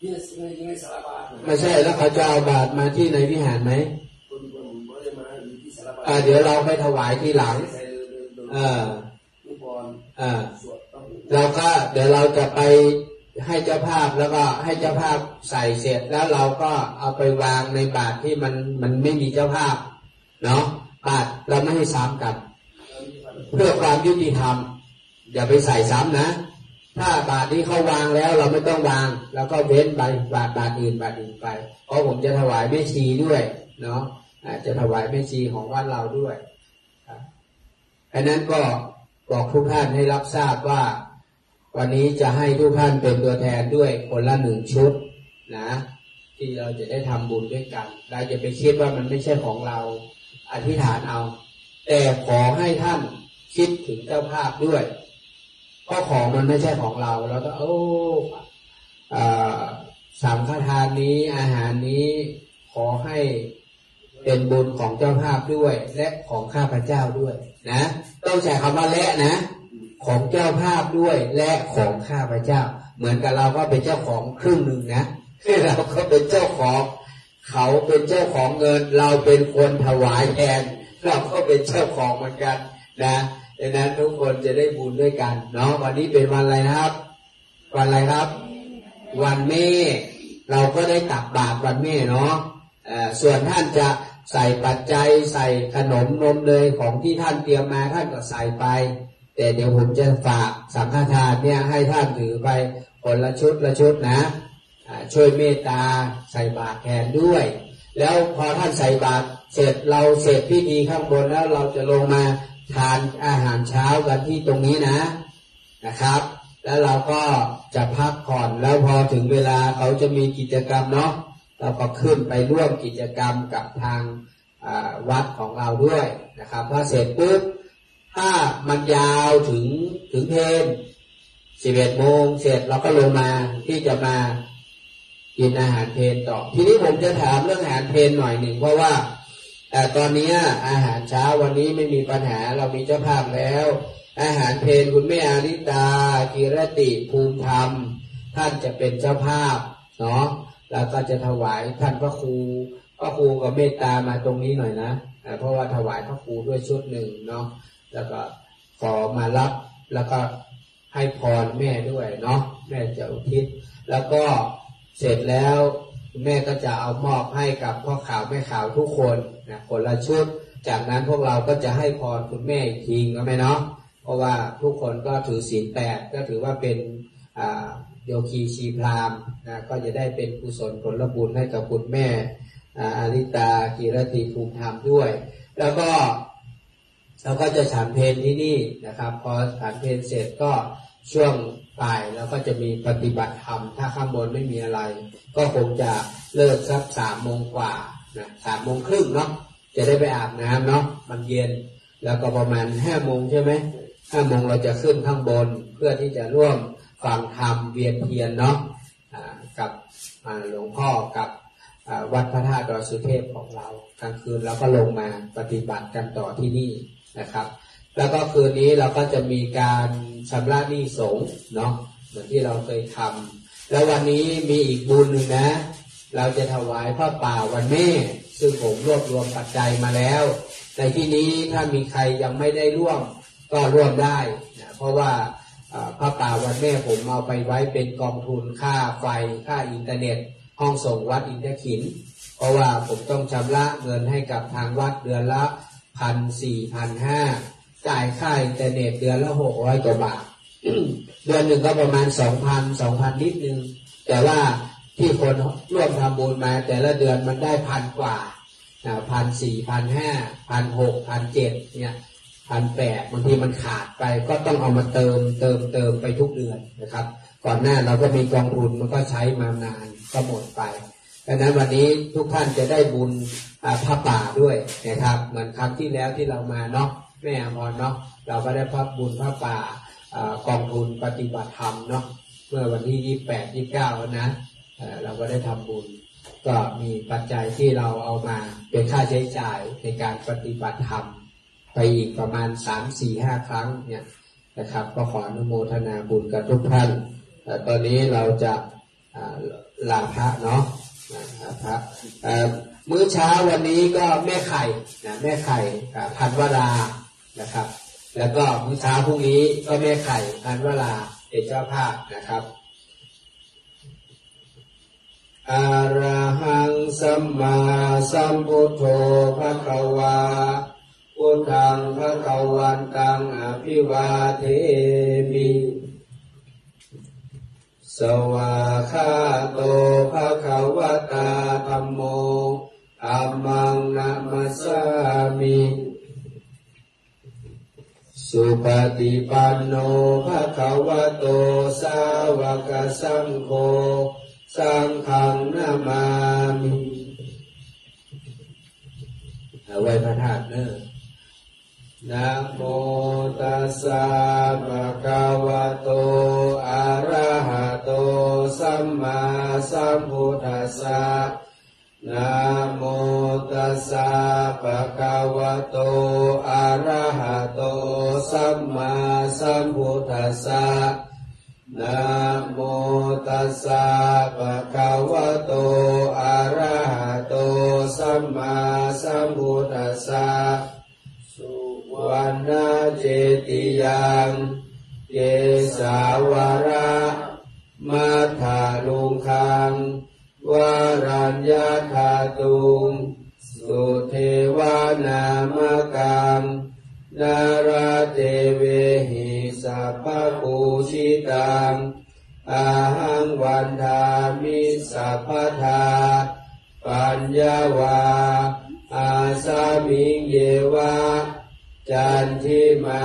เนี่ยยังไงสารบาทไม่ใช่แล้วเขาจะเอาบาตรมาที่ในวิหารไหมคนคนไม่ได้มาอยู่ที่สารบาทอ่าเดี๋ยวเราไปถวายทีหลังใส่เดินเดินเออลูกบอลอ่าสวดต้องเราก็เดี๋ยวเราจะไปให้เจ้าภาพแล้วก็ให้เจ้าภาพใส่เสร็จแล้วเราก็เอาไปวางในบาตรที่มันมันไม่มีเจ้าภาพ เนาะ บาตรเราไม่ให้ซ้ำกัน เพื่อความยุติธรรม อย่าไปใส่ซ้ำนะ ถ้าบาทนี้เขาวางแล้วเราไม่ต้องวาง แล้วก็เว้นไปบาทบาทอื่นบาทอื่นไป เพราะผมจะถวายแม่ชีด้วย เนาะจะถวายแม่ชีของวัดเราด้วยอันนั้นก็บอกทุกท่านให้รับทราบว่า วันนี้จะให้ทุกท่านเป็นตัวแทนด้วยคนละหนึ่งชุดนะ ที่เราจะได้ทำบุญด้วยกันเราจะไปคิดว่ามันไม่ใช่ของเรา อธิษฐานเอา แต่ขอให้ท่านคิดถึงเจ้าภาพด้วยเพราะของมันไม่ใช่ของเราเราก็โอ้อ่าสังฆทานนี้อาหารนี้ขอให้เป็นบุญของเจ้าภาพด้วย และของข้าพเจ้าด้วย นะต้องใช้คำว่าและนะ ของเจ้าภาพด้วยและของข้าพเจ้า เหมือนกับเราก็เป็นเจ้าของครึ่งหนึ่งนะเราก็เป็นเจ้าของ เขาเป็นเจ้าของเงิน เราเป็นคนถวายแทน เราก็เป็นเจ้าของเหมือนกันนะดังนั้นทุกคนจะได้บุญด้วยกันเนาะวันนี้เป็นวันอะไรนะครับ วันอะไรครับ วันแม่เราก็ได้ตักบาตรวันแม่เนาะส่วนท่านจะใส่ปัจจัยใส่ขนมนมเลยของที่ท่านเตรียมมาท่านก็ใส่ไป แต่เดี๋ยวผมจะฝากสังฆทานเนี่ยให้ท่านถือไปคนละชุดละชุดนะ ช่วยเมตตาใส่บาตรแทนด้วย แล้วพอท่านใส่บาตรเสร็จเราเสร็จพิธีข้างบนแล้วเราจะลงมาทานอาหารเช้ากันที่ตรงนี้นะนะครับ แล้วเราก็จะพักผ่อนแล้วพอถึงเวลาเขาจะมีกิจกรรมเนาะเราก็ขึ้นไปร่วมกิจกรรมกับทางวัดของเราด้วยนะครับพอเสร็จปุ๊บถ้ามันยาวถึงถึงเพนสิบเอ็ดโมงเสร็จเราก็ลงมาที่จะมา กินอาหารเพนต่อ ทีนี้ผมจะถามเรื่องอาหารเพนหน่อยหนึ่งเพราะว่าแต่ตอนนี้อาหารเช้าวันนี้ไม่มีปัญหาเรามีเจ้าภาพแล้ว อาหารเพนคุณแม่อาริตากีรติภูมิธรรม ท่านจะเป็นเจ้าภาพเนาะแล้วก็จะถวายท่านพระครูพระครูกับเมตตามาตรงนี้หน่อยนะเพราะว่าถวายพระครูด้วยชุดหนึ่งเนาะแล้วก็ขอมารับแล้วก็ให้พรแม่ด้วยเนาะแม่จะอุทิศแล้วก็ เสร็จแล้วคุณแม่ก็จะเอามอบให้กับพ่อข่าวแม่ข่าวทุกคนนะคนละชุด จากนั้นพวกเราก็จะให้พรคุณแม่อีกทีก็ไหมเนาะเพราะว่าทุกคนก็ถือศีลแปดก็ถือว่าเป็นโยคีชีพรามนะก็จะได้เป็นกุศลผลบุญให้กับคุณแม่อาอริตากีรติภูมิธรรมด้วย แล้วก็เราก็จะฉันเพลที่นี่นะครับ พอฉันเพลเสร็จก็ช่วง บ่ายแล้วก็จะมีปฏิบัติธรรม ถ้าข้างบนไม่มีอะไร ก็คงจะเลิกสักสามโมงกว่านะสามโมงครึ่งเนาะจะได้ไปอาบน้ำเนาะมันเย็น แล้วก็ประมาณห้าโมงใช่ไหมห้าโมงเราจะขึ้นข้างบนเพื่อที่จะร่วมฟังธรรมเวียนเทียนเนาะกับหลวงพ่อกับวัดพระธาตุดอยสุเทพของเรากลางคืนเราก็ลงมาปฏิบัติกันต่อที่นี่นะครับ แล้วก็คืนนี้เราก็จะมีการชำระหนี้สงเนาะเหมือนที่เราเคยทำแล้ววันนี้มีอีกบุญหนึ่งนะ เราจะถวายพระป่าวันแม่ซึ่งผมรวบรวมปัจจัยมาแล้ว ในที่นี้ถ้ามีใครยังไม่ได้ร่วมก็ร่วมได้นะเพราะว่าอ่าผ้าป่าวันแม่ผมเอาไปไว้เป็นกองทุนค่าไฟค่าอินเทอร์เน็ต ห้องส่งวัดอินทขิน เพราะว่าผมต้องชำระเงินให้กับทางวัดเดือนละพันสี่พันห้า จ่ายค่าอินเทอร์เน็ตเดือนละหกร้อยกว่าบาทเดือนหนึ่งก็ประมาณสองพันสองพันนิดนึง แต่ว่าที่คนร่วมทำบุญมา แต่ละเดือนมันได้พันกว่าพันสี่พันห้าพันหกพันเจ็ดเนี่ยพันแปดบางทีมันขาดไปก็ต้องเอามาเติมเติมเติมไปทุกเดือนนะครับ ก่อนหน้าเราก็มีกองทุนมันก็ใช้มานานก็หมดไปดังนั้นวันนี้ทุกท่านจะได้บุญผ้าป่าด้วยนะครับ เหมือนครั้งที่แล้วที่เรามาเนาะ ม่อมรเนาะเราก็ได้พับบุญผ้าป่ากองทุนปฏิบัติธรรมเนาะเมื่อวันที่ยี่แปดยี่เก้านะเราก็ได้ทำบุญ ก็มีปัจจัยที่เราเอามาเป็นค่าใช้จ่ายในการปฏิบัติธรรม ไปอีกประมาณสามสี่ห้าครั้งเนี่ยนะครับ ก็ขออนุโมทนาบุญกับทุกท่านเอ่ตอนนี้เราจะลาพระเนาะลาพระมื้อเช้าวันนี้ก็แม่ไข่นะแม่ไข่พันวรา นะครับ แล้วก็มื้อเช้าพรุ่งนี้ก็แม่ไข่พันวราเป็นเจ้าภาพนะครับอรหังสัมมาสัมพุทโธภะคะวาพุทธังภะคะวันตังอภิวาเทมิสวาคาโตภะคะวะตาธัมโมธัมมังนะมัสสามิ สุปฏิปันโนภะคะวะโตสาวกสังโฆสังฆังนามามิเอาไว้พระธาตุเนอะนะโมตัสสะภะคะวะโตอะระหะโตสัมมาสัมพุทธัสสะ นะโมตัสสะภะคะวะโตอะร วารยาธาลุงคังวารัญญาธาตุงสุเทวานามกังนาราเทเวหิสัพพปูชิตังอาหังวันทามิสัพพทาปัญญาวา อาสามิงเยวะ จันทิมา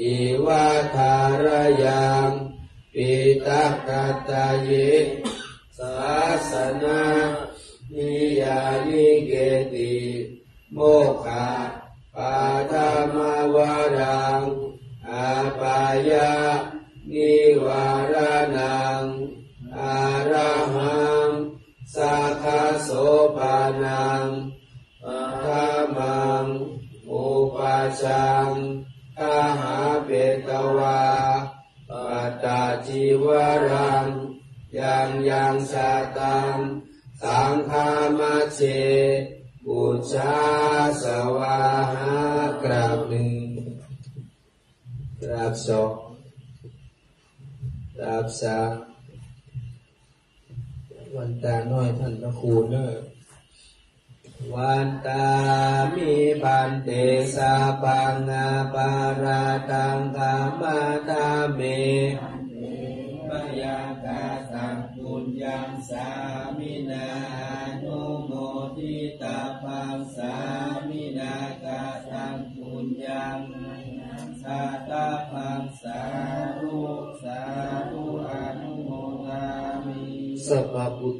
อิวาทารยังปิตักตตายิ สาสนานิยานิเกติโมคา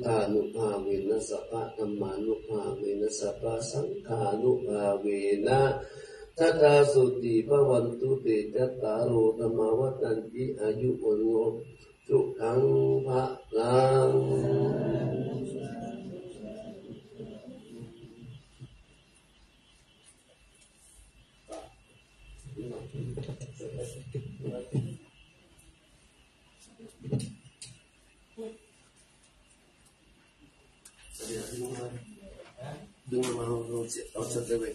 พพะพุทธานุภาเวนะสัพพะธรรมานุภาเวนะสัพพะสังฆานุภาเวนะทัตตาสุติภวันตุเตจัตตารโอธรรมวัฏันติอายุวันโนจุขังภะลัง ดึงมาเราเสียเอาชัดเลย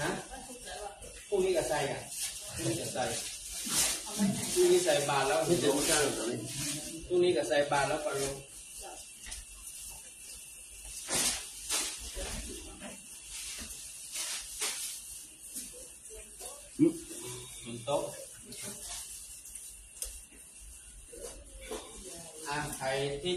ฮะพรุ่งนี้ก็ใส่กันพรุ่งนี้ก็ใส่พ รุ่งนี้ใส่บาตรแล้วไม่เจอไม่กล้าหรอกตอนนี้พรุ่งนี้ก็ใส่บาตรแล้วก็ลงบนโต๊ะอ่าใครที่